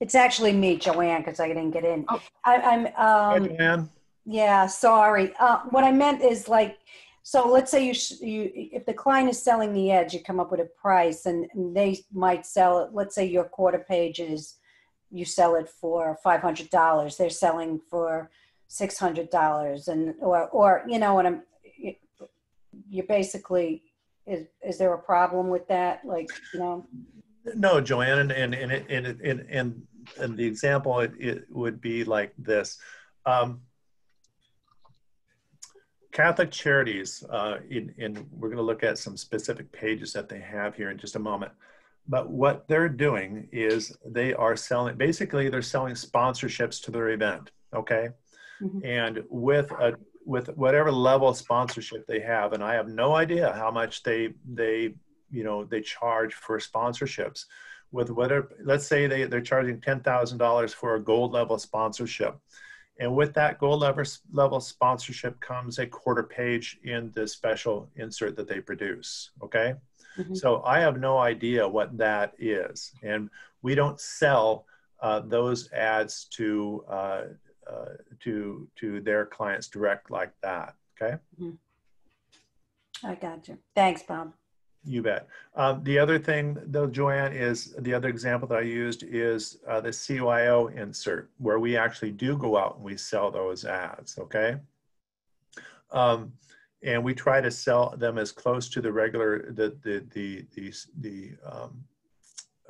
Speaker 5: It's actually me, Joanne, because I didn't get in.
Speaker 2: Oh.
Speaker 5: I, I'm,
Speaker 1: Hi,
Speaker 5: um,
Speaker 1: Joanne.
Speaker 5: yeah, sorry. Uh, what I meant is like, so let's say you, sh- you, if the client is selling the edge, you come up with a price and, and they might sell it, let's say your quarter page is, you sell it for $500. They're selling for $600 and, or, or, you know what I'm, you're basically, is, is there a problem with that? Like, you know?
Speaker 1: No, Joanne, and and and and and and, and the example it, it would be like this. Um, Catholic Charities, uh, in, in we're going to look at some specific pages that they have here in just a moment. But what they're doing is they are selling. Basically, they're selling sponsorships to their event. Okay,
Speaker 5: Mhm.
Speaker 1: and with a with whatever level of sponsorship they have, and I have no idea how much they they you know they charge for sponsorships with whatever let's say they, they're charging $10000 for a gold level sponsorship and with that gold level, level sponsorship comes a quarter page in the special insert that they produce okay
Speaker 5: Mhm.
Speaker 1: so i have no idea what that is and we don't sell uh, those ads to uh, uh, to to their clients direct like that okay
Speaker 5: I got you. Thanks, Bob.
Speaker 1: You bet. Um, the other thing, though, Joanne, is the other example that I used is uh, the CYO insert, where we actually do go out and we sell those ads. Okay. Um, and we try to sell them as close to the regular the the the the the um,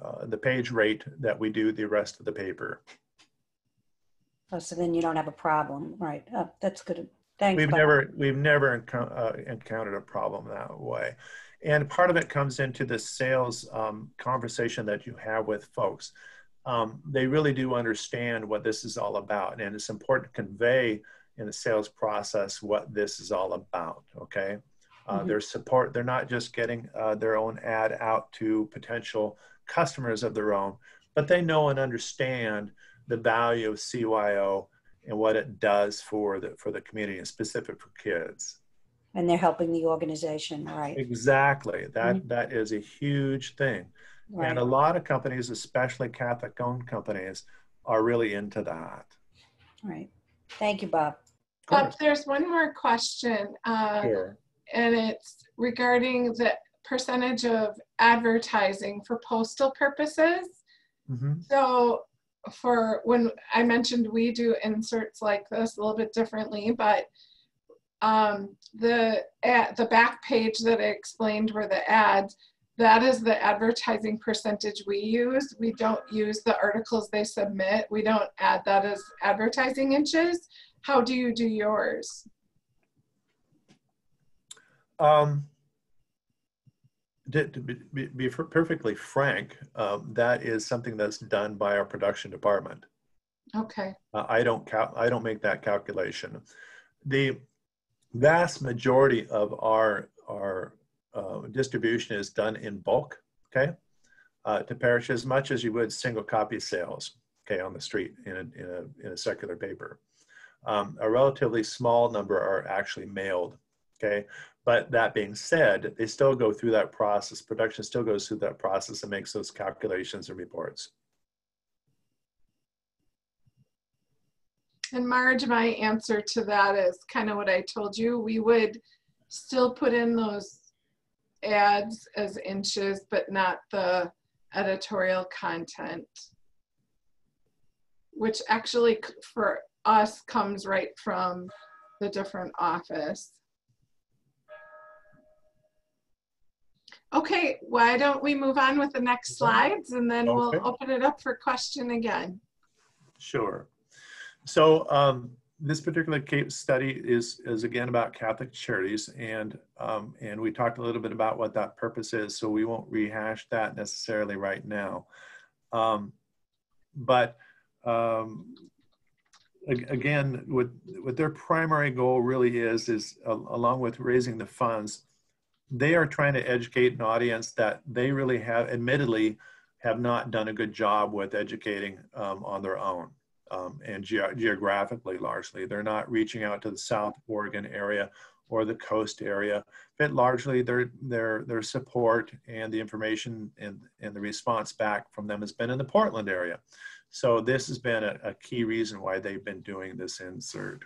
Speaker 1: uh, the page rate that we do the rest of the paper.
Speaker 5: Oh, so then you don't have a problem, right? Oh, that's good. Thanks.
Speaker 1: We've
Speaker 5: Bob.
Speaker 1: never we've never encou- uh, encountered a problem that way, and part of it comes into the sales um, conversation that you have with folks. Um, they really do understand what this is all about, and it's important to convey in the sales process what this is all about. Okay, uh,
Speaker 5: Mhm.
Speaker 1: their support. They're not just getting uh, their own ad out to potential customers of their own, but they know and understand the value of CYO and what it does for the for the community and specific for kids.
Speaker 5: And they're helping the organization, right?
Speaker 1: Exactly. That that is a huge thing.
Speaker 5: Right.
Speaker 1: And a lot of companies, especially Catholic owned companies, are really into that.
Speaker 5: Right. Thank you, Bob.
Speaker 1: Of
Speaker 2: Bob, there's one more question, uh,
Speaker 1: Sure.
Speaker 2: and it's regarding the percentage of advertising for postal purposes.
Speaker 1: Mhm.
Speaker 2: So for when I mentioned we do inserts like this a little bit differently, but um, the at the back page that I explained were the ads. That is the advertising percentage we use. We don't use the articles they submit. We don't add that as advertising inches. How do you do yours?
Speaker 1: Um, to, be, be, perfectly frank, um, that is something that's done by our production department.
Speaker 2: Okay.
Speaker 1: Uh, I don't I don't make that calculation. The vast majority of our our uh, distribution is done in bulk, okay, uh, to parish as much as you would single copy sales, okay, on the street in a, in a, in a secular paper. Um, a relatively small number are actually mailed, okay? But that being said, they still go through that process. Production still goes through that process and makes those calculations and reports.
Speaker 2: And Marge, my answer to that is kind of what I told you. We would still put in those ads as inches, but not the editorial content, which actually for us comes right from the different office. Okay, why don't we move on with the next slides and then we'll open it up for question again.
Speaker 1: Sure. So um, this particular case study is, is again about Catholic charities and, um, and we talked a little bit about what that purpose is, so we won't rehash that necessarily right now. Um, but um, again, what, what their primary goal really is, is uh, along with raising the funds, they are trying to educate an audience that they really have, admittedly, have not done a good job with educating um, on their own um, and ge- geographically largely. They're not reaching out to the South Oregon area or the coast area, but largely their their their support and the information and, and the response back from them has been in the Portland area. So this has been a, a key reason why they've been doing this insert.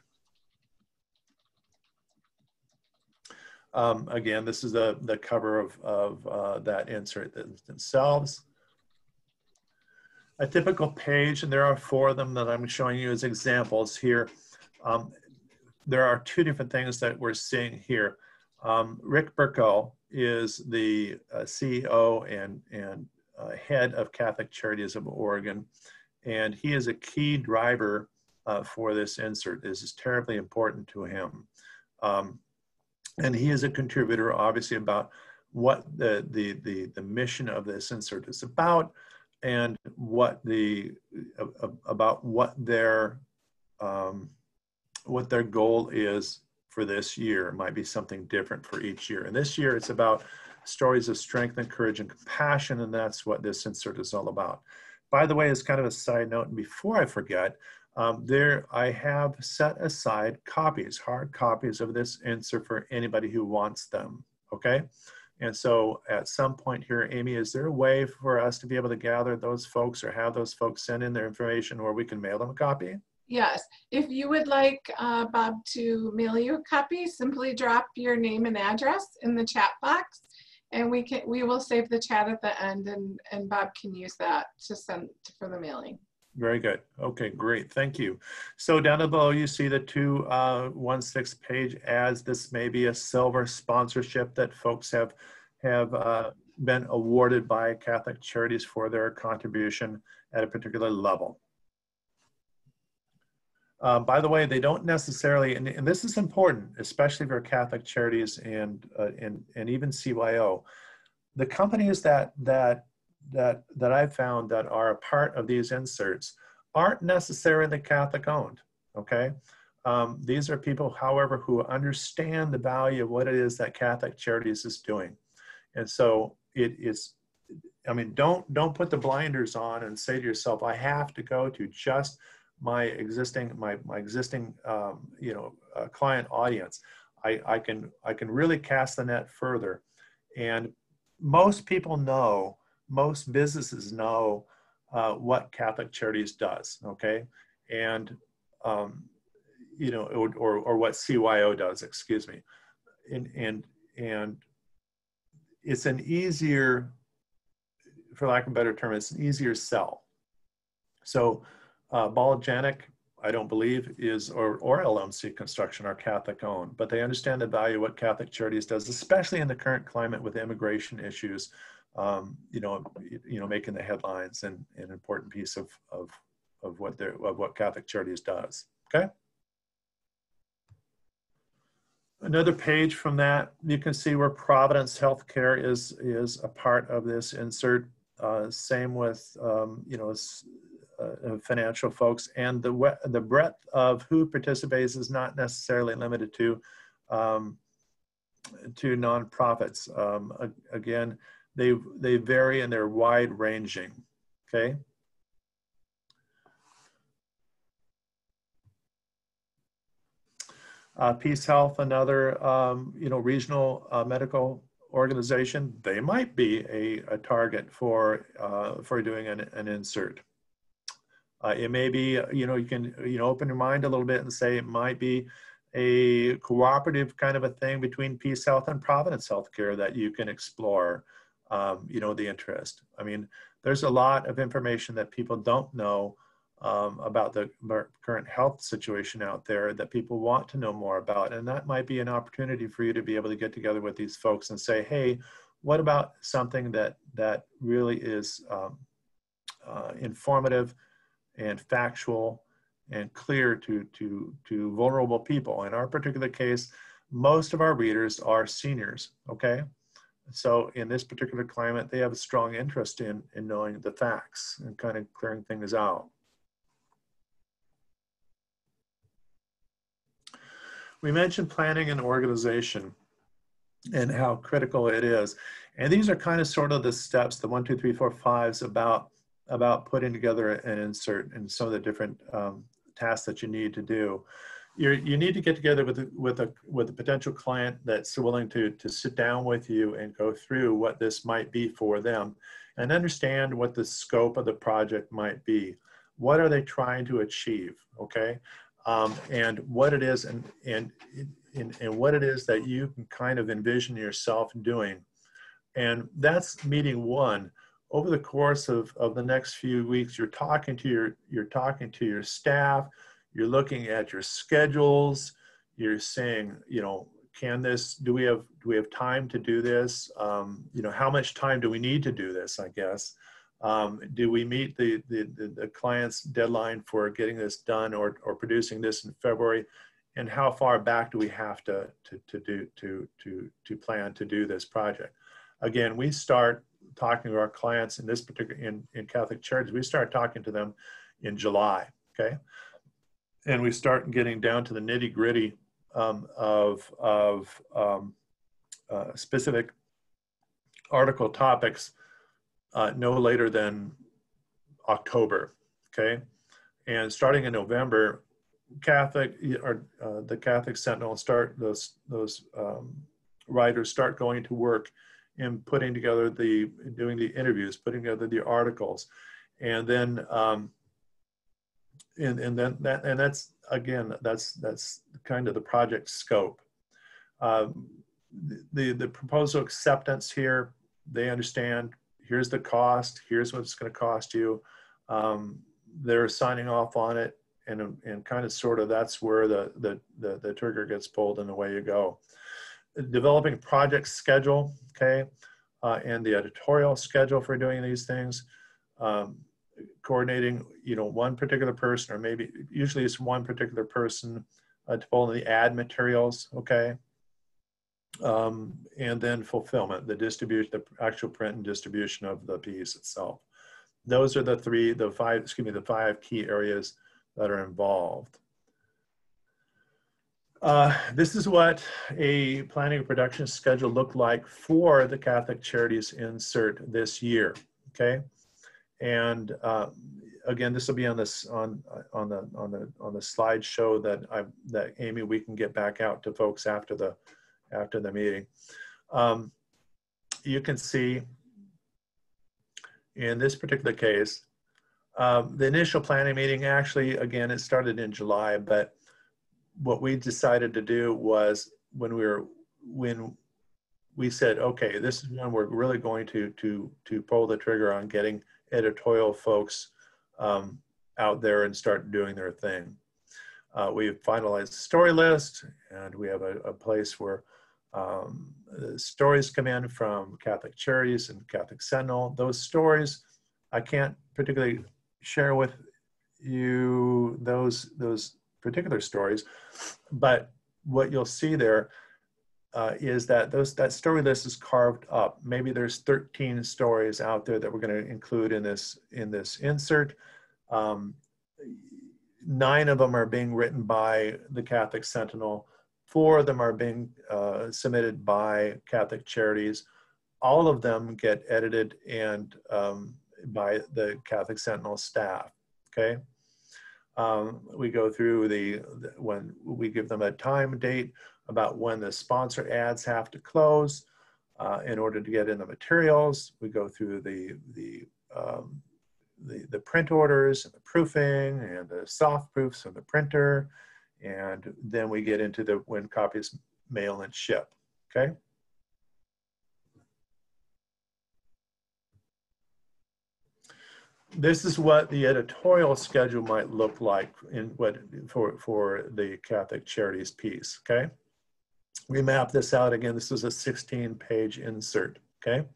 Speaker 1: Um, again, this is the, the cover of, of uh, that insert themselves a typical page, and there are four of them that I'm showing you as examples here. Um, there are two different things that we're seeing here. Um, Rick Birkel is the uh, CEO and, and uh, head of Catholic Charities of Oregon, and he is a key driver uh, for this insert. This is terribly important to him. Um, and he is a contributor, obviously, about what the, the, the, the mission of this insert is about, and what the about what their um, what their goal is for this year. It might be something different for each year. And this year it's about stories of strength and courage and compassion and that's what this insert is all about. By the way as kind of a side note and before i forget um, there i have set aside copies hard copies of this insert for anybody who wants them okay and so at some point here, Amy, is there a way for us to be able to gather those folks or have those folks send in their information or we can mail them a copy?
Speaker 2: Yes, if you would like uh, Bob to mail you a copy, simply drop your name and address in the chat box and we can we will save the chat at the end and, and Bob can use that to send for the mailing.
Speaker 1: Very good. Okay, great. Thank you. So down below, you see the two uh, one six page ads. This may be a silver sponsorship that folks have have uh, been awarded by Catholic Charities for their contribution at a particular level. Uh, by the way, they don't necessarily, and, and, this is important, especially for Catholic charities and, uh, and, and even CYO. The companies that, that that that I've found that are a part of these inserts aren't necessarily Catholic owned. Okay, um, these are people, however, who understand the value of what it is that Catholic Charities is doing, and so it is. I mean, don't don't put the blinders on and say to yourself, "I have to go to just my existing my my existing um, you know uh, client audience." I, I can I can really cast the net further, and most people know most businesses know uh, what Catholic Charities does, okay? And, um, you know, or, or, or, what CYO does, excuse me. And, and, and it's an easier, for lack of a better term, it's an easier sell. So uh, Bologenic, I don't believe is, or, or LMC Construction are Catholic owned, but they understand the value of what Catholic Charities does, especially in the current climate with immigration issues um, you know, you know, making the headlines and an important piece of, of, of what they of what Catholic Charities does. Okay. Another page from that, you can see where Providence Healthcare is is a part of this insert. Uh, same with um, you know uh, financial folks, and the the breadth of who participates is not necessarily limited to um, to nonprofits. Um, again, they they vary and they're wide ranging. Okay. Uh, Peace Health, another um, you know regional uh, medical organization, they might be a, a target for uh, for doing an, an insert. Uh, it may be you know you can you know open your mind a little bit and say it might be a cooperative kind of a thing between Peace Health and Providence Healthcare that you can explore. Um, you know the interest. I mean, there's a lot of information that people don't know um, about the current health situation out there that people want to know more about. And that might be an opportunity for you to be able to get together with these folks and say, hey, what about something that, that really is um, uh, informative and factual and clear to, to, to vulnerable people? In our particular case, most of our readers are seniors, okay? So in this particular climate, they have a strong interest in, in knowing the facts and kind of clearing things out. We mentioned planning and organization and how critical it is. And these are kind of sort of the steps, the one, two, three, four, fives about, about putting together an insert and some of the different um, tasks that you need to do. You you need to get together with, a, with, a, with a potential client that's willing to, to sit down with you and go through what this might be for them and understand what the scope of the project might be. What are they trying to achieve, okay? um, and what it is and, and, and, and what it is that you can kind of envision yourself doing. And that's meeting one. Over the course of, of the next few weeks, you're talking to your, you're talking to your staff, you're looking at your schedules, you're saying, you know, can this, do we have, do we have time to do this? Um, you know, how much time do we need to do this, I guess? Um, do we meet the, the, the, client's deadline for getting this done or, or producing this in February? And how far back do we have to, to, to do to, to, to plan to do this project? Again, we start talking to our clients in this particular, in, in Catholic Charities, we start talking to them in July, okay? And we start getting down to the nitty gritty um, of, of um, uh, specific article topics uh, no later than October, okay? And starting in November, Catholic or uh, the Catholic Sentinel start those those um, writers start going to work in putting together the doing the interviews, putting together the articles, and then um, and and then that and that's again that's that's kind of the project scope. Um, the the proposal acceptance here they understand here's the cost, here's what it's going to cost you. Um, they're signing off on it, and, and kind of sort of that's where the, the, the, the trigger gets pulled and away you go. Developing project schedule, okay, uh, and the editorial schedule for doing these things. Um, coordinating, you know, one particular person, or maybe usually it's one particular person uh, to pull in the ad materials, okay, um, and then fulfillment, the distribution, the actual print and distribution of the piece itself. Those are the three, the five, excuse me, the five key areas that are involved. Uh, this is what a planning and production schedule looked like for the Catholic Charities insert this year. Okay, and uh, again, this will be on this on on the on the on the slideshow that I that Amy we can get back out to folks after the after the meeting. Um, you can see in this particular case, um, the initial planning meeting actually, again, it started in July, but what we decided to do was when we were, when we said, okay, this is when we're really going to, to, to pull the trigger on getting editorial folks um, out there and start doing their thing. Uh, we've finalized the story list and we have a, a place where um, stories come in from Catholic Charities and Catholic Sentinel. Those stories, I can't particularly share with you those those particular stories, but what you'll see there uh, is that those that story list is carved up. Maybe there's 13 stories out there that we're going to include in this in this insert. Um, nine of them are being written by the Catholic Sentinel Four of them are being uh, submitted by Catholic Charities. All of them get edited and um, by the Catholic Sentinel staff. Okay. Um, we go through the, the, when we give them a time date about when the sponsor ads have to close uh, in order to get in the materials. We go through the the, um, the the print orders and the proofing and the soft proofs from the printer, and then we get into the when copies mail and ship. Okay. this is what the editorial schedule might look like in what for for the Catholic Charities piece. Okay, we map this out again. This is a 16 page insert. Okay,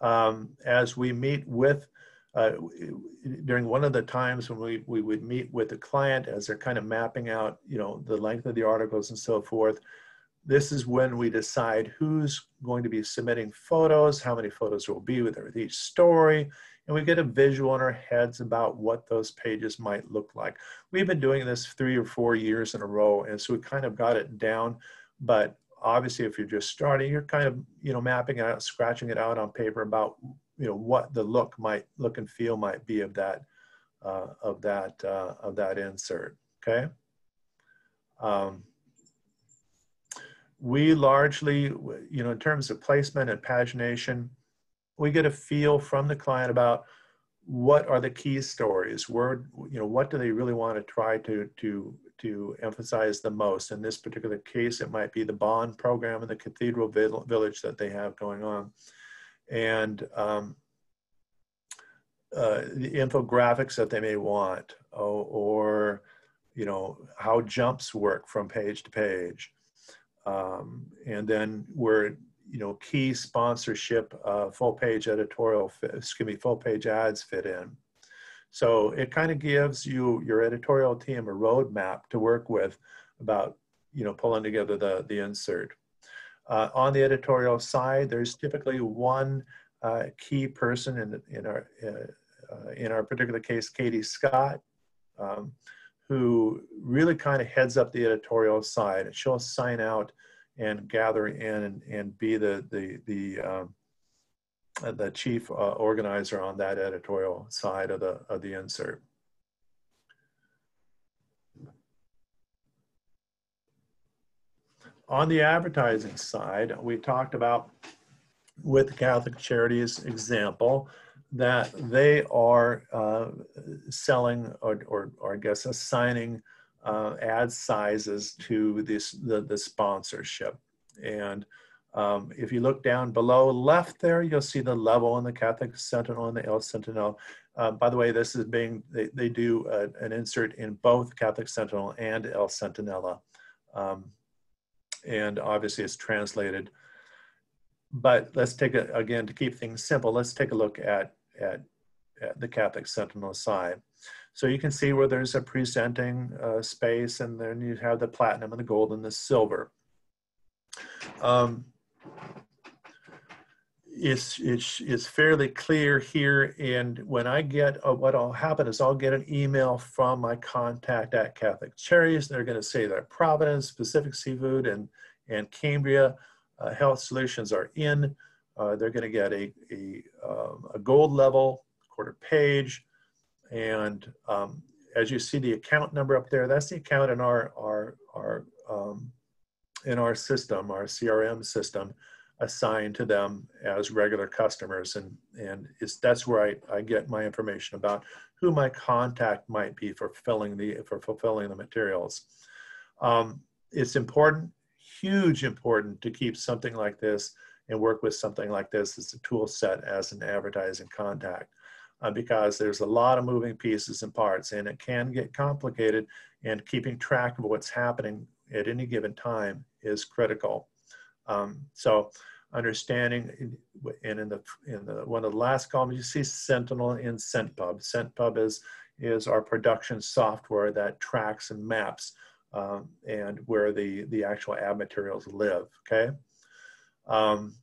Speaker 1: um, as we meet with uh, during one of the times when we, we would meet with the client as they're kind of mapping out, you know, the length of the articles and so forth, this is when we decide who's going to be submitting photos, how many photos will be with each story, and we get a visual in our heads about what those pages might look like. We've been doing this three or four years in a row, and so we kind of got it down. But obviously, if you're just starting, you're kind of you know mapping out, scratching it out on paper about you know what the look might look and feel might be of that uh, of that uh, of that insert. Okay. Um, we largely, you know, in terms of placement and pagination, we get a feel from the client about what are the key stories where you know what do they really want to try to to to emphasize the most. In this particular case it might be the bond program and the cathedral village that they have going on. And um, uh, the infographics that they may want or, or, you know how jumps work from page to page. Um, and then where you know, key sponsorship, uh, full page editorial, excuse me, full page ads fit in. So it kind of gives you, your editorial team, a roadmap to work with about, you know, pulling together the, the insert. Uh, on the editorial side, there's typically one uh, key person in, in, our, uh, uh, in our particular case, Katie Scott, um, who really kind of heads up the editorial side. She'll sign out and gather in and, and be the the the um, the chief uh, organizer on that editorial side of the of the insert. On the advertising side, we talked about with the Catholic Charities example that they are uh, selling or, or, or I guess assigning uh, ad sizes to this the, the sponsorship. And um, if you look down below left there, you'll see the level in the Catholic Sentinel and the El Sentinel. Uh, by the way, this is being, they, they do a, an insert in both Catholic Sentinel and El Centinela. Um, and obviously it's translated. But let's take it, again, to keep things simple, let's take a look at, at, at the Catholic Sentinel side. So you can see where there's a presenting uh, space and then you have the platinum and the gold and the silver. Um, it's, it's, it's fairly clear here. And when I get, uh, what will happen is I'll get an email from my contact at Catholic Charities. They're going to say that Providence, Pacific Seafood, and, and Cambia uh, Health Solutions are in. Uh, they're going to get a, a, um, a gold level quarter page. And um, as you see the account number up there, that's the account in our, our, our, um, in our system, our CRM system assigned to them as regular customers. And, and it's, that's where I, I get my information about who my contact might be for filling the, for fulfilling the materials. Um, it's important, huge important to keep something like this and work with something like this as a tool set as an advertising contact uh, because there's a lot of moving pieces and parts and it can get complicated and keeping track of what's happening at any given time is critical. Um, so understanding and in the in the one of the last columns you see Sentinel in ScentPub. ScentPub is is our production software that tracks and maps um, and where the the actual ad materials live. Okay, um,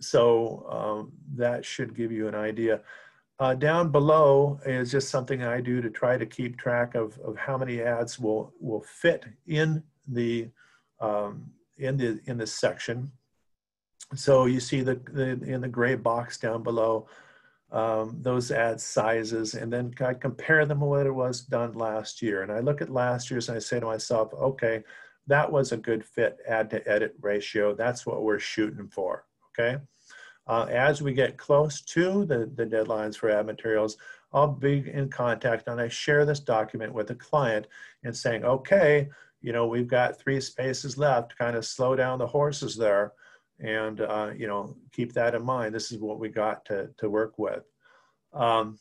Speaker 1: so um, that should give you an idea. Uh, down below is just something I do to try to keep track of, of how many ads will, will fit in the, um, in the in this section. So you see the, the in the gray box down below, um, those ad sizes, and then I compare them with what it was done last year. And I look at last year's and I say to myself, okay, that was a good fit ad to edit ratio. That's what we're shooting for, okay? Uh, as we get close to the, the deadlines for ad materials, I'll be in contact and I share this document with the client and saying, okay, you know, we've got three spaces left, to kind of slow down the horses there and, uh, you know, keep that in mind. This is what we got to, to work with. Um,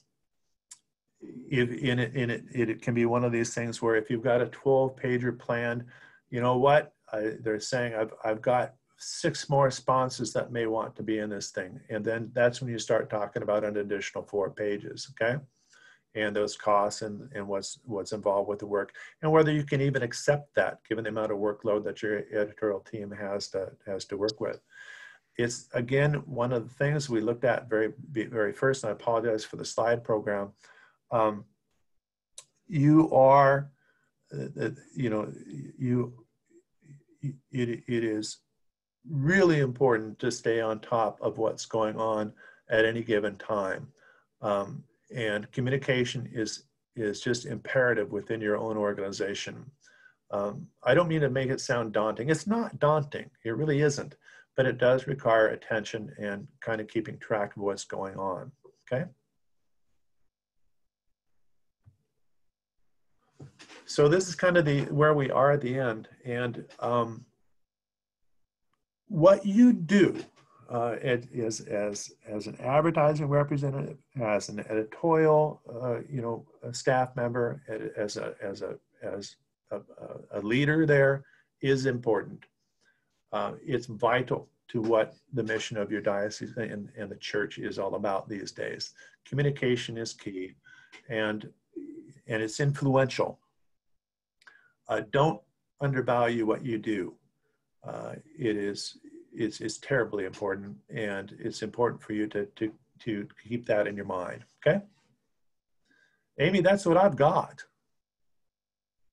Speaker 1: if, in it, in it, it can be one of these things where if you've got a 12 pager planned, you know what, I, they're saying I've, I've got six more sponsors that may want to be in this thing. And then that's when you start talking about an additional four pages, okay? And those costs and, and what's, what's involved with the work and whether you can even accept that given the amount of workload that your editorial team has to, has to work with. It's again, one of the things we looked at very, very first, and I apologize for the slide program. Um, you are, uh, you know, you, it, it is really important to stay on top of what's going on at any given time. Um, and communication is, is just imperative within your own organization. Um, I don't mean to make it sound daunting. It's not daunting. It really isn't. But it does require attention and kind of keeping track of what's going on. Okay. So this is kind of the where we are at the end. And um, what you do uh, is as as an advertising representative, as an editorial, uh, you know, staff member, as a as a as a, a leader there is important. Uh, it's vital to what the mission of your diocese and, and the church is all about these days. Communication is key, and and it's influential. Uh, don't undervalue what you do. Uh, it is is, is terribly important and it's important for you to, to, to keep that in your mind, okay? Amy, that's what I've got.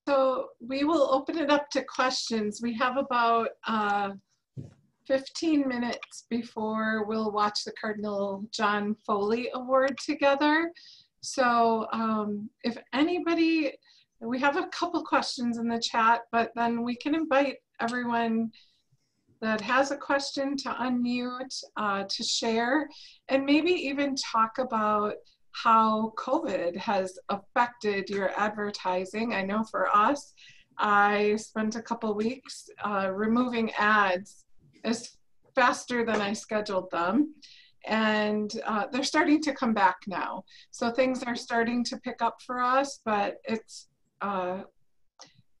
Speaker 2: So we will open it up to questions. We have about uh, 15 minutes before we'll watch the Cardinal John Foley Award together. So um, if anybody, we have a couple questions in the chat, but then we can invite everyone that has a question to unmute, uh, to share, and maybe even talk about how COVID has affected your advertising. I know for us, I spent a couple weeks uh, removing ads as faster than I scheduled them. And uh, they're starting to come back now. So things are starting to pick up for us, but it's uh,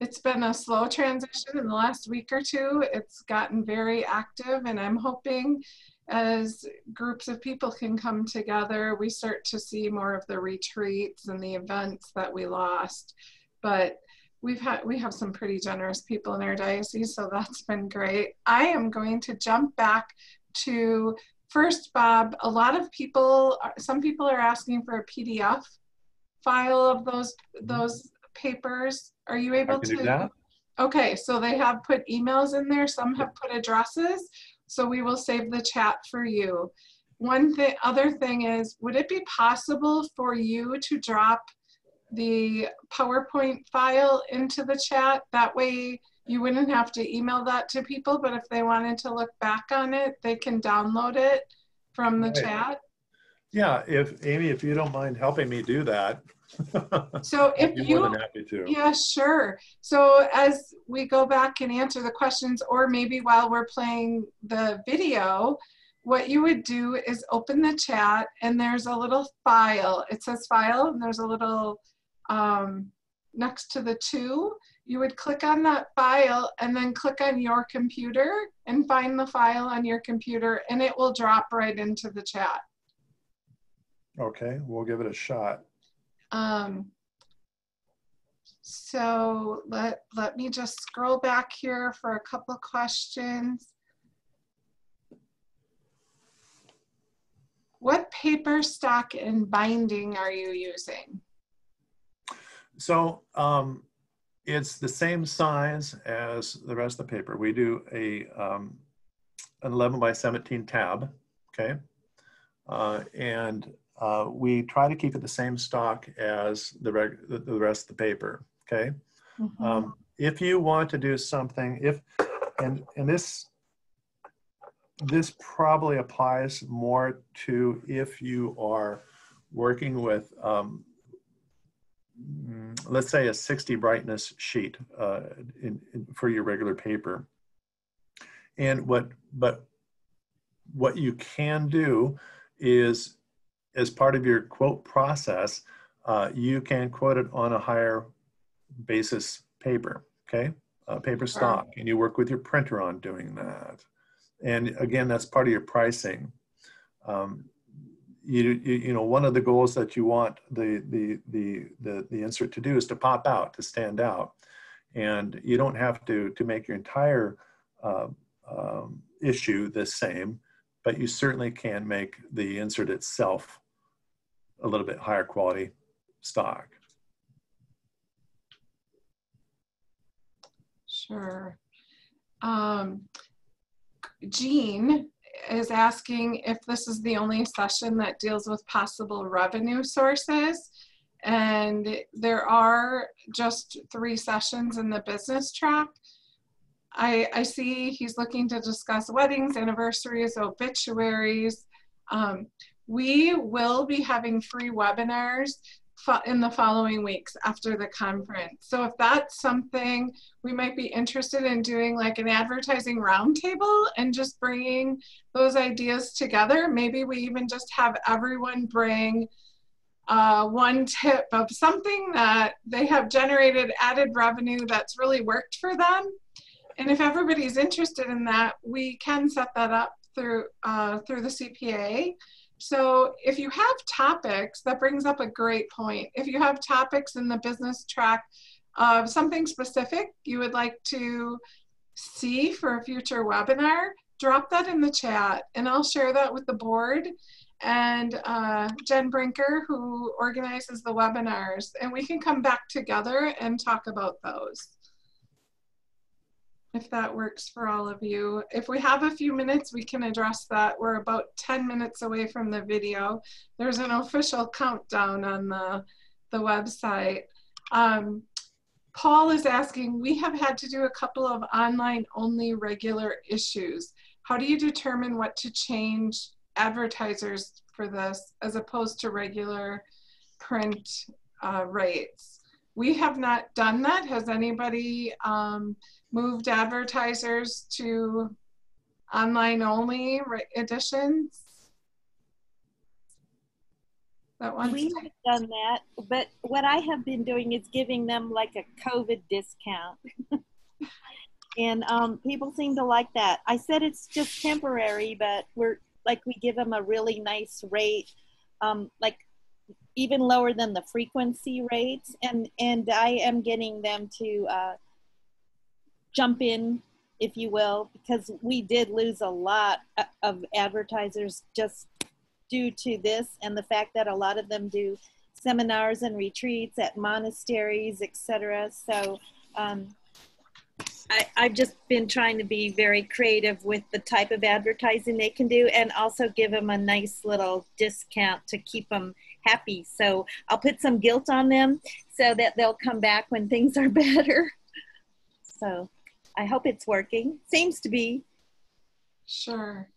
Speaker 2: it's been a slow transition in the last week or two. It's gotten very active, and I'm hoping as groups of people can come together, we start to see more of the retreats and the events that we lost. But we've had we have some pretty generous people in our diocese, so that's been great. I am going to jump back to first, Bob. A lot of people, some people are asking for a PDF file of those those papers are you able to?
Speaker 1: do that.
Speaker 2: Okay, so they have put emails in there. Some have put addresses. So we will save the chat for you. One thing, other thing is, would it be possible for you to drop the PowerPoint file into the chat? That way you wouldn't have to email that to people, but if they wanted to look back on it, they can download it from the right. chat.
Speaker 1: Yeah, if Amy, if you don't mind helping me do that. [LAUGHS]
Speaker 2: So if you,
Speaker 1: more than happy to.
Speaker 2: yeah, sure. So as we go back and answer the questions, or maybe while we're playing the video, what you would do is open the chat and there's a little file. It says file and there's a little um, next to the two. You would click on that file and then click on your computer and find the file on your computer and it will drop right into the chat.
Speaker 1: Okay, we'll give it a shot.
Speaker 2: Um, so let, let me just scroll back here for a couple of questions. What paper stock and binding are you using?
Speaker 1: So um, it's the same size as the rest of the paper. We do a um, an 11 by 17 tab, okay? Uh, and uh, we try to keep it the same stock as the, the rest of the paper, okay?
Speaker 2: Mhm.
Speaker 1: Um, if you want to do something, if, and, and this, this probably applies more to if you are working with, um, mm, let's say a 60 brightness sheet uh, in, in, for your regular paper. And what, but what you can do is, as part of your quote process, uh, you can quote it on a higher basis paper, okay? Uh, paper stock, and you work with your printer on doing that. And again, that's part of your pricing. Um, you, you, you know, one of the goals that you want the, the, the, the, the insert to do is to pop out, to stand out. And you don't have to, to make your entire uh, um, issue the same, but you certainly can make the insert itself a little bit higher quality stock.
Speaker 2: Sure. Um, Jean is asking if this is the only session that deals with possible revenue sources. And there are just three sessions in the business track. I, I see he's looking to discuss weddings, anniversaries, obituaries. Um, we will be having free webinars in the following weeks after the conference. So if that's something we might be interested in doing like an advertising roundtable and just bringing those ideas together. Maybe we even just have everyone bring uh, one tip of something that they have generated added revenue that's really worked for them. And if everybody's interested in that, we can set that up through uh, through the CPA. So if you have topics, that brings up a great point. If you have topics in the business track of something specific you would like to see for a future webinar, drop that in the chat and I'll share that with the board and uh, Jen Brinker who organizes the webinars and we can come back together and talk about those. If that works for all of you. If we have a few minutes, we can address that. We're about 10 minutes away from the video. There's an official countdown on the, the website. Um, Paul is asking, we have had to do a couple of online only regular issues. How do you determine what to change advertisers for this as opposed to regular print uh, rates? We have not done that. Has anybody um, moved advertisers to online only editions? That one.
Speaker 3: We have done that, but what I have been doing is giving them like a COVID discount. [LAUGHS] and um, people seem to like that. I said it's just temporary, but we're like we give them a really nice rate, um, like even lower than the frequency rates, and and I am getting them to uh, jump in, if you will, because we did lose a lot of advertisers just due to this and the fact that a lot of them do seminars and retreats at monasteries, etc. So um, I, I've just been trying to be very creative with the type of advertising they can do and also give them a nice little discount to keep them happy. So I'll put some guilt on them so that they'll come back when things are [LAUGHS] better. So I hope it's working. Seems to be.
Speaker 2: Sure.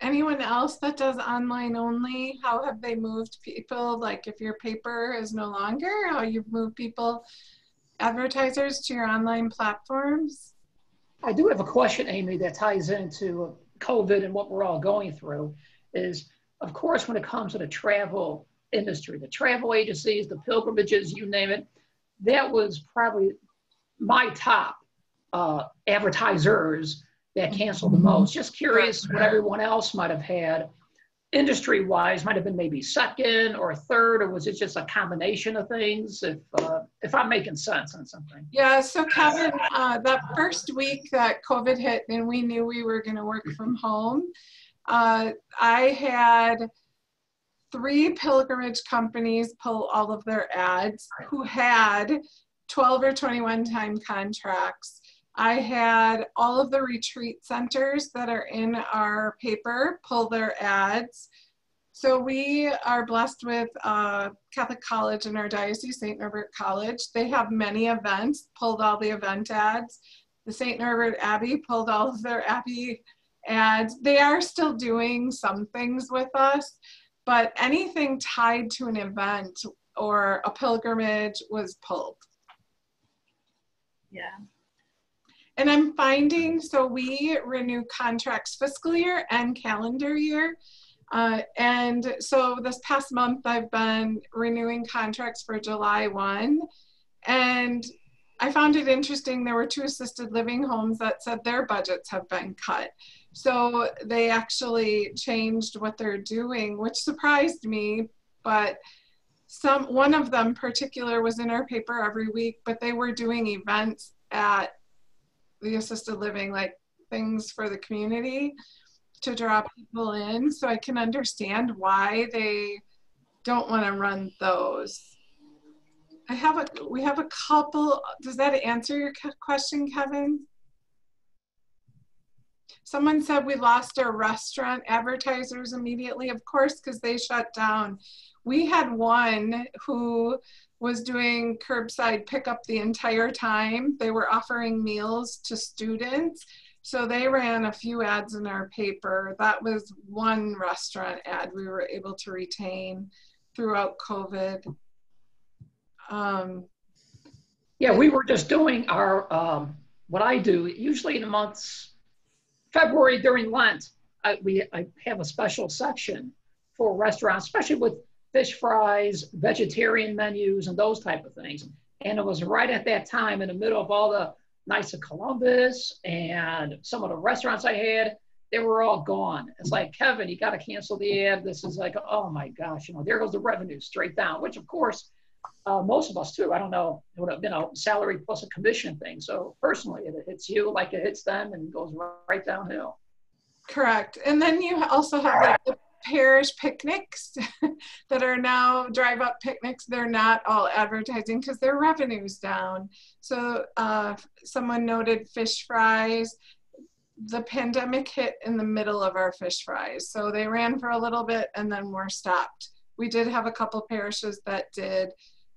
Speaker 2: Anyone else that does online only? How have they moved people? Like if your paper is no longer, how you've moved people, advertisers to your online platforms?
Speaker 4: I do have a question, Amy, that ties into COVID and what we're all going through. Is of course, when it comes to the travel industry, the travel agencies, the pilgrimages, you name it, that was probably my top uh, advertisers that canceled the most. Just curious what everyone else might have had. Industry wise might have been maybe second or third or was it just a combination of things? If uh, if i'm making sense on something.
Speaker 2: Yeah so kevin uh, that first week that covid hit and we knew we were going to work from home uh, i had three pilgrimage companies pull all of their ads who had 12 or 21 time contracts. I had all of the retreat centers that are in our paper pull their ads. So we are blessed with uh, Catholic College in our diocese, St. Norbert College. They have many events, pulled all the event ads. The St. Norbert Abbey pulled all of their Abbey ads. They are still doing some things with us, but anything tied to an event or a pilgrimage was pulled.
Speaker 3: Yeah.
Speaker 2: And I'm finding, so we renew contracts fiscal year and calendar year. Uh, and so this past month, I've been renewing contracts for July 1. And I found it interesting. There were two assisted living homes that said their budgets have been cut. So they actually changed what they're doing, which surprised me. But some one of them particular was in our paper every week, but they were doing events at the assisted living, like things for the community to draw people in. So I can understand why they don't want to run those. I have a, we have a couple, does that answer your question, Kevin? Someone said we lost our restaurant advertisers immediately. Of course, because they shut down. We had one who was doing curbside pickup the entire time. They were offering meals to students. So they ran a few ads in our paper. That was one restaurant ad we were able to retain throughout COVID. Um,
Speaker 4: yeah, we were just doing our, um, what I do, usually in the months, February during Lent, I, we, I have a special section for restaurants, especially with fish fries, vegetarian menus, and those type of things. And it was right at that time in the middle of all the Knights of Columbus and some of the restaurants I had, they were all gone. It's like, Kevin, you got to cancel the ad. This is like, oh my gosh, you know, there goes the revenue straight down, which of course, uh, most of us too. I don't know, it would have been a salary plus a commission thing. So personally, it hits you like it hits them and goes right downhill.
Speaker 2: Correct. And then you also have like the parish picnics [LAUGHS] that are now drive up picnics they're not all advertising because their revenues down so uh, someone noted fish fries the pandemic hit in the middle of our fish fries so they ran for a little bit and then were stopped we did have a couple parishes that did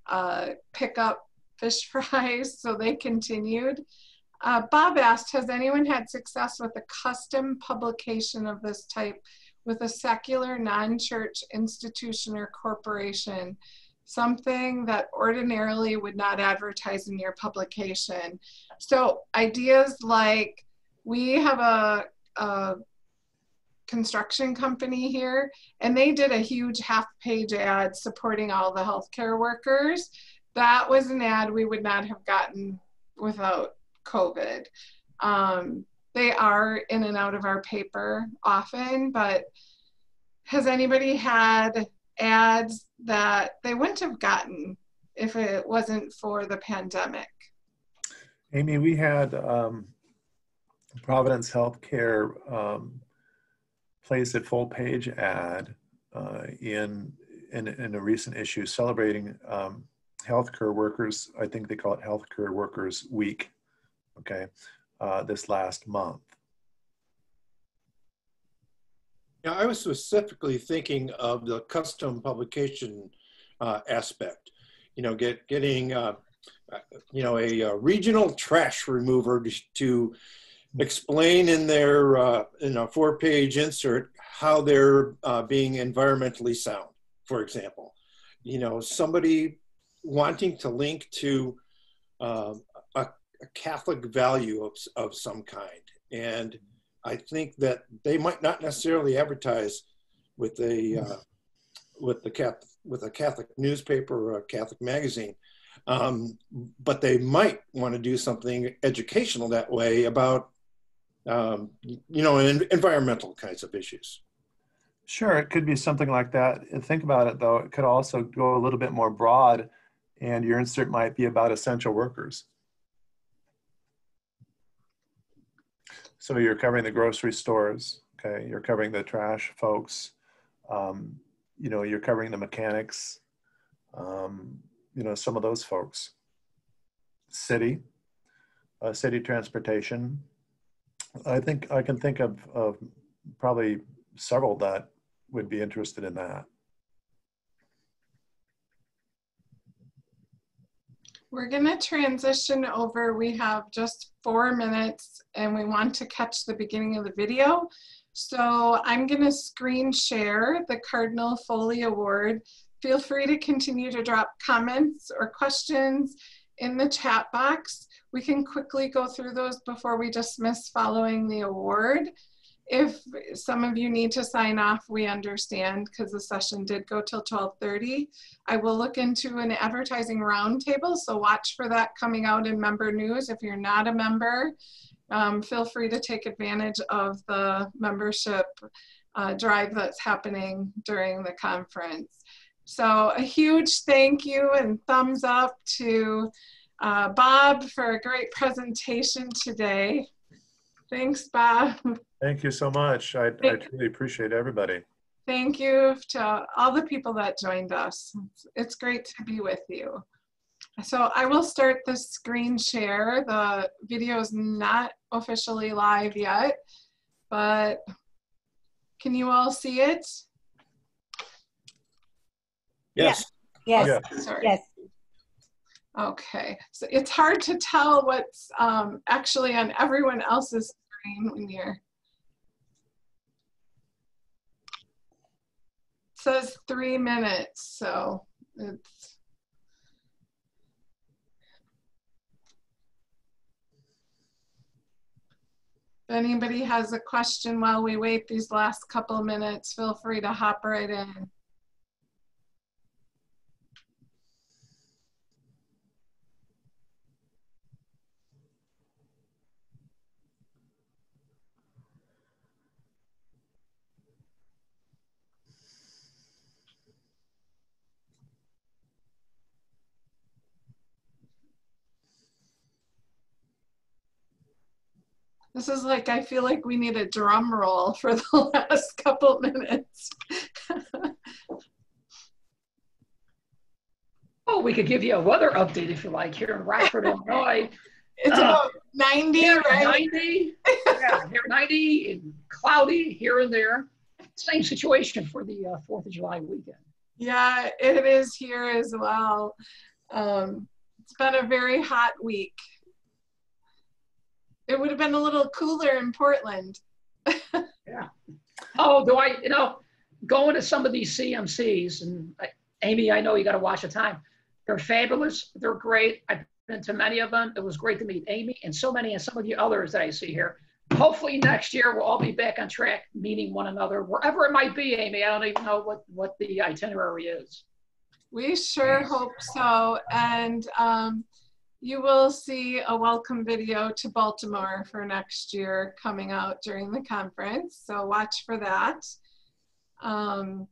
Speaker 2: uh, pick up fish [LAUGHS] fries so they continued uh, Bob asked, has anyone had success with a custom publication of this type with a secular non-church institution or corporation, something that ordinarily would not advertise in your publication. So ideas like we have a, a construction company here and they did a huge half page ad supporting all the healthcare workers. That was an ad we would not have gotten without COVID. Um, they are in and out of our paper often, but has anybody had ads that they wouldn't have gotten if it wasn't for the pandemic?
Speaker 1: Amy, we had um, Providence Healthcare um, place a full page ad uh, in, in, in a recent issue celebrating um, healthcare workers. I think they call it Healthcare Workers Week. Okay, uh, this last month.
Speaker 7: Yeah, I was specifically thinking of the custom publication uh, aspect. You know, get getting uh, you know a, a, regional trash remover to explain in their uh, in a four-page insert how they're uh, being environmentally sound. For example, you know somebody wanting to link to um, a, a Catholic value of, of some kind and I think that they might not necessarily advertise with a uh, with the Catholic with a Catholic newspaper or a Catholic magazine, um, but they might want to do something educational that way about um, you know environmental kinds of issues.
Speaker 1: Sure, it could be something like that. Think about it though; it could also go a little bit more broad, and your insert might be about essential workers. So you're covering the grocery stores, okay? You're covering the trash folks. Um, you know, you're covering the mechanics. Um, you know, some of those folks. city, uh, city transportation. I think I can think of, of probably several that would be interested in that.
Speaker 2: We're going to transition over. We have just four minutes and we want to catch the beginning of the video. So I'm going to screen share the Cardinal Foley Award. Feel free to continue to drop comments or questions in the chat box. We can quickly go through those before we dismiss following the award. If some of you need to sign off, we understand because the session did go till 1230. I will look into an advertising roundtable, so watch for that coming out in member news. If you're not a member, um, feel free to take advantage of the membership uh, drive that's happening during the conference. So a huge thank you and thumbs up to uh, Bob for a great presentation today. Thanks, Bob.
Speaker 1: Thank you so much. I, I truly appreciate everybody.
Speaker 2: Thank you to all the people that joined us. It's great to be with you. So I will start the screen share. The video is not officially live yet, but can you all see it?
Speaker 7: Yes.
Speaker 5: Yes,
Speaker 1: Yeah.
Speaker 2: Sorry.
Speaker 5: yes.
Speaker 2: Okay, so it's hard to tell what's um, actually on everyone else's screen when you're. It says three minutes, so it's. If anybody has a question while we wait these last couple minutes, feel free to hop right in. This is like, I feel like we need a drum roll [LAUGHS] for the last couple minutes. [LAUGHS]
Speaker 4: Oh, we could give you a weather update if you like here in Rockford, Illinois. [LAUGHS]
Speaker 2: It's
Speaker 4: Uh,
Speaker 2: about 90,
Speaker 4: Here,
Speaker 2: right?
Speaker 4: 90, yeah, here 90 and cloudy here and there. Same situation for the uh, 4th of July weekend.
Speaker 2: Yeah, it is here as well. Um, it's been a very hot week. It would have been a little cooler in Portland. [LAUGHS] Yeah.
Speaker 4: Oh, do I, you know, going to some of these CMCs, and uh, Amy, I know you got to watch the time. They're fabulous. They're great. I've been to many of them. It was great to meet Amy and so many and some of the others that I see here. Hopefully next year we'll all be back on track, meeting one another, wherever it might be, Amy. I don't even know what, what the itinerary is.
Speaker 2: We sure hope so. And um, you will see a welcome video to Baltimore for next year coming out during the conference. So watch for that. Um,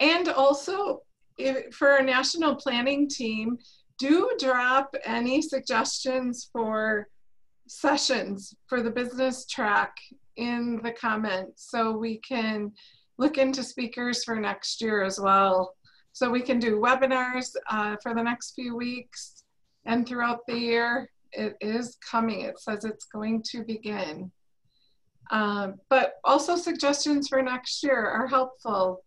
Speaker 2: and also, if, for our national planning team, do drop any suggestions for sessions for the business track in the comments so we can look into speakers for next year as well. So we can do webinars uh, for the next few weeks and throughout the year. It is coming. It says it's going to begin. Um, but also suggestions for next year are helpful.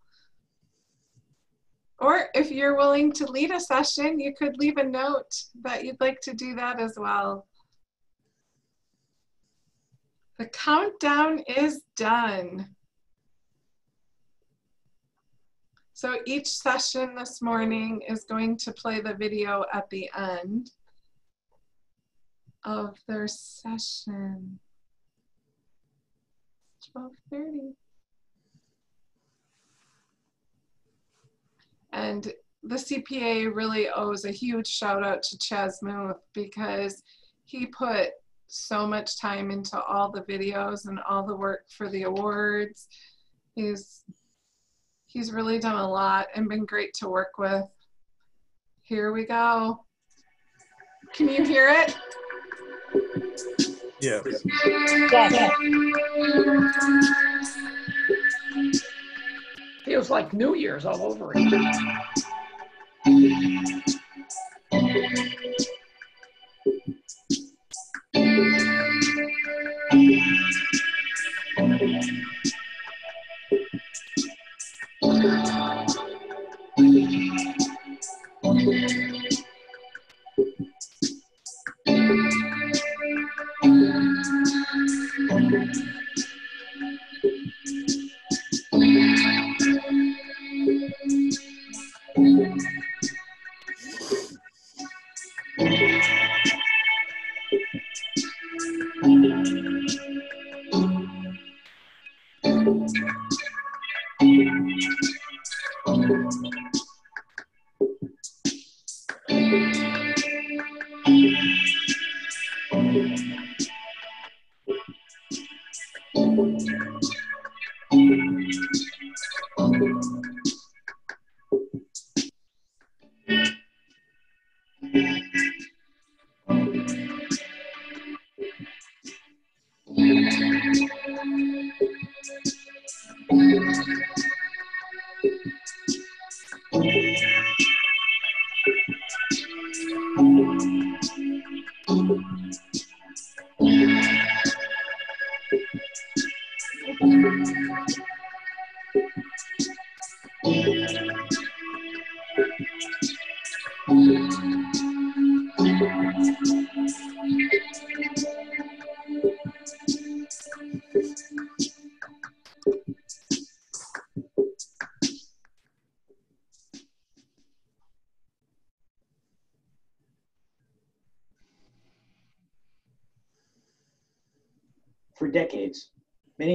Speaker 2: Or if you're willing to lead a session, you could leave a note that you'd like to do that as well. The countdown is done. So each session this morning is going to play the video at the end of their session. 1230. And the CPA really owes a huge shout out to Chaz Muth because he put so much time into all the videos and all the work for the awards. He's he's really done a lot and been great to work with. Here we go. Can you hear it?
Speaker 1: Yeah.
Speaker 5: Yes.
Speaker 4: Feels like New Year's all over again.
Speaker 8: good.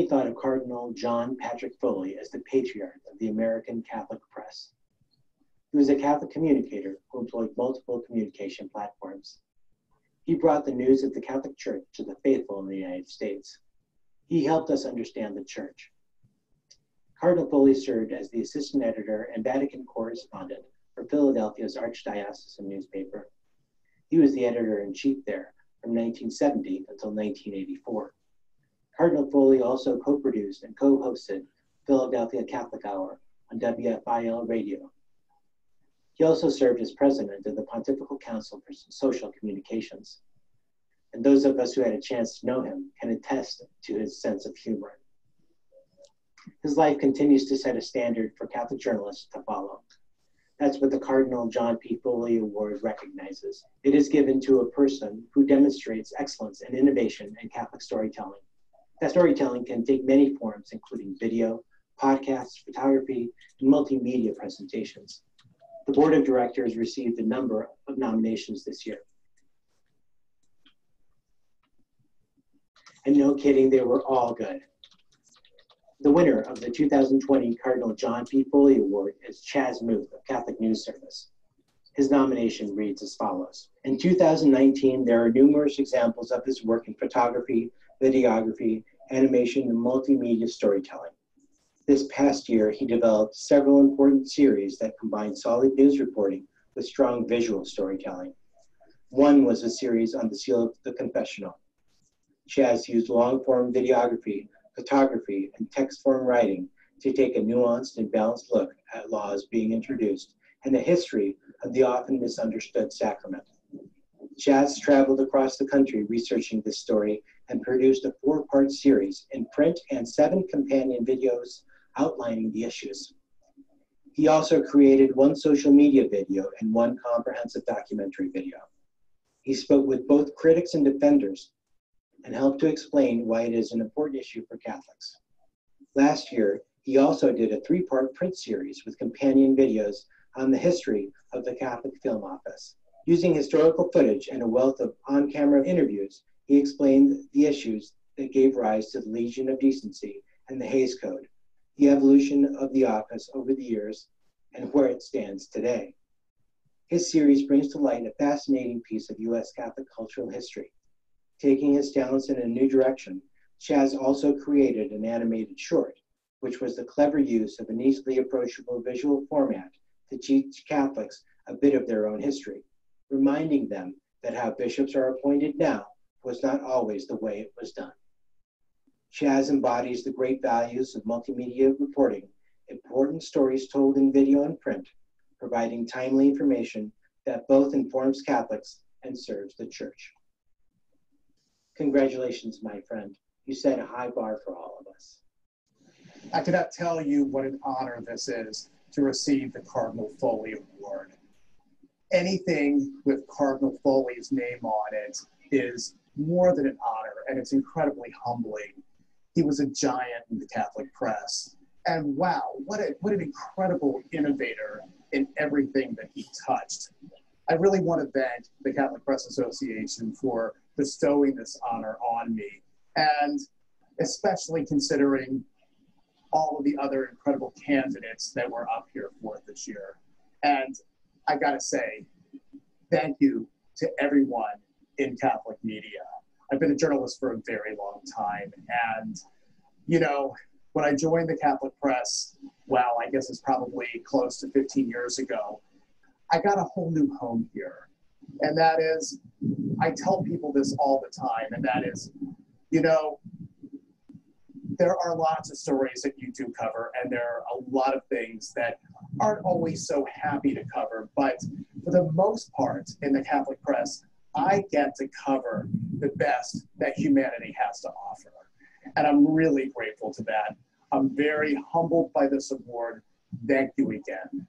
Speaker 8: Thought of Cardinal John Patrick Foley as the patriarch of the American Catholic press. He was a Catholic communicator who employed multiple communication platforms. He brought the news of the Catholic Church to the faithful in the United States. He helped us understand the Church. Cardinal Foley served as the assistant editor and Vatican correspondent for Philadelphia's Archdiocesan newspaper. He was the editor in chief there from 1970 until 1984. Cardinal Foley also co produced and co hosted Philadelphia Catholic Hour on WFIL radio. He also served as president of the Pontifical Council for Social Communications. And those of us who had a chance to know him can attest to his sense of humor. His life continues to set a standard for Catholic journalists to follow. That's what the Cardinal John P. Foley Award recognizes. It is given to a person who demonstrates excellence and innovation in Catholic storytelling. That storytelling can take many forms, including video, podcasts, photography, and multimedia presentations. The board of directors received a number of nominations this year. And no kidding, they were all good. The winner of the 2020 Cardinal John P. Foley Award is Chaz Muth of Catholic News Service. His nomination reads as follows. In 2019, there are numerous examples of his work in photography, videography, animation, and multimedia storytelling. This past year, he developed several important series that combine solid news reporting with strong visual storytelling. One was a series on the seal of the confessional. Chaz used long form videography, photography, and text form writing to take a nuanced and balanced look at laws being introduced and the history of the often misunderstood sacrament. Chaz traveled across the country researching this story and produced a four part series in print and seven companion videos outlining the issues. He also created one social media video and one comprehensive documentary video. He spoke with both critics and defenders and helped to explain why it is an important issue for Catholics. Last year, he also did a three part print series with companion videos on the history of the Catholic Film Office. Using historical footage and a wealth of on camera interviews, he explained the issues that gave rise to the Legion of Decency and the Hays Code, the evolution of the office over the years, and where it stands today. His series brings to light a fascinating piece of U.S. Catholic cultural history. Taking his talents in a new direction, Chaz also created an animated short, which was the clever use of an easily approachable visual format to teach Catholics a bit of their own history reminding them that how bishops are appointed now was not always the way it was done. Chaz embodies the great values of multimedia reporting, important stories told in video and print, providing timely information that both informs Catholics and serves the Church. Congratulations, my friend. You set a high bar for all of us.
Speaker 9: I cannot tell you what an honor this is to receive the Cardinal Foley Award anything with Cardinal Foley's name on it is more than an honor, and it's incredibly humbling. He was a giant in the Catholic press. And wow, what, a, what an incredible innovator in everything that he touched. I really want to thank the Catholic Press Association for bestowing this honor on me, and especially considering all of the other incredible candidates that were up here for this year. And I gotta say, thank you to everyone in Catholic media. I've been a journalist for a very long time. And, you know, when I joined the Catholic Press, well, I guess it's probably close to 15 years ago, I got a whole new home here. And that is, I tell people this all the time, and that is, you know, there are lots of stories that you do cover, and there are a lot of things that aren't always so happy to cover. But for the most part, in the Catholic press, I get to cover the best that humanity has to offer. And I'm really grateful to that. I'm very humbled by this award. Thank you again.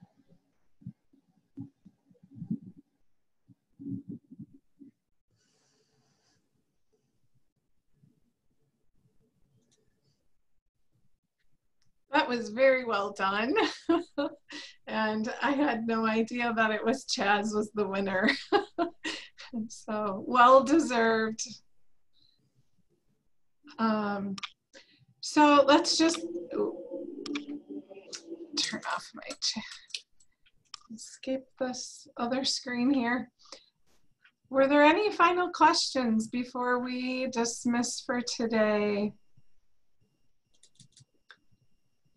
Speaker 2: That was very well done. [LAUGHS] and I had no idea that it was Chaz was the winner. [LAUGHS] so well deserved. Um, so let's just turn off my, escape this other screen here. Were there any final questions before we dismiss for today?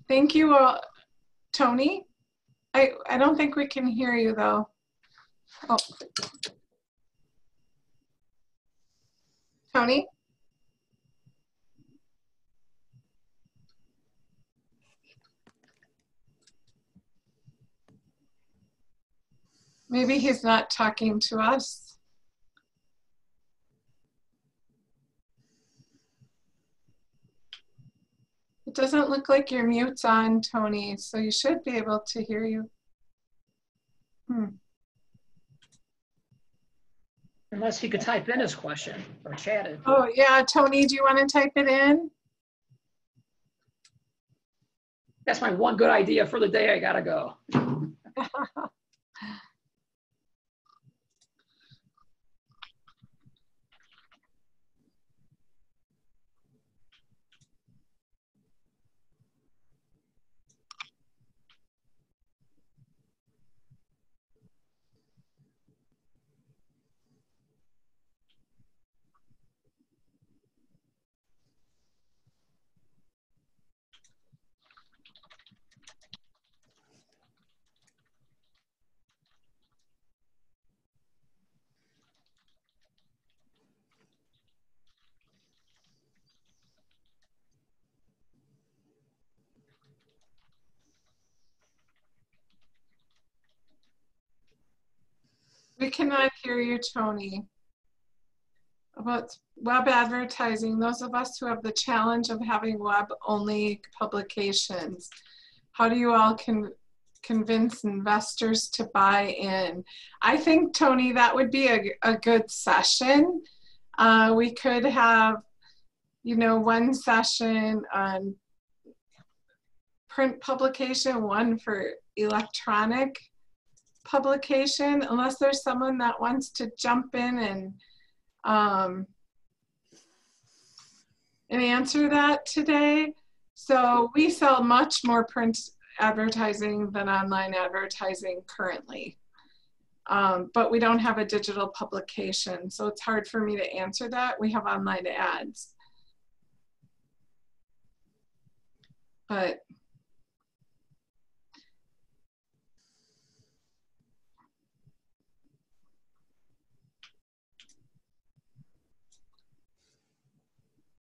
Speaker 2: Thank you, uh, Tony. I, I don't think we can hear you though. Oh. Tony? Maybe he's not talking to us. It doesn't look like your mute's on, Tony, so you should be able to hear you. Hmm.
Speaker 4: Unless he could type in his question or chat it.
Speaker 2: Oh, yeah, Tony, do you want to type it in?
Speaker 4: That's my one good idea for the day. I gotta go. [LAUGHS]
Speaker 2: cannot hear you, Tony. About web advertising, those of us who have the challenge of having web-only publications, how do you all con convince investors to buy in? I think, Tony, that would be a, a good session. Uh, we could have, you know, one session on print publication, one for electronic publication unless there's someone that wants to jump in and um, and answer that today. So we sell much more print advertising than online advertising currently. Um, but we don't have a digital publication, so it's hard for me to answer that. We have online ads. But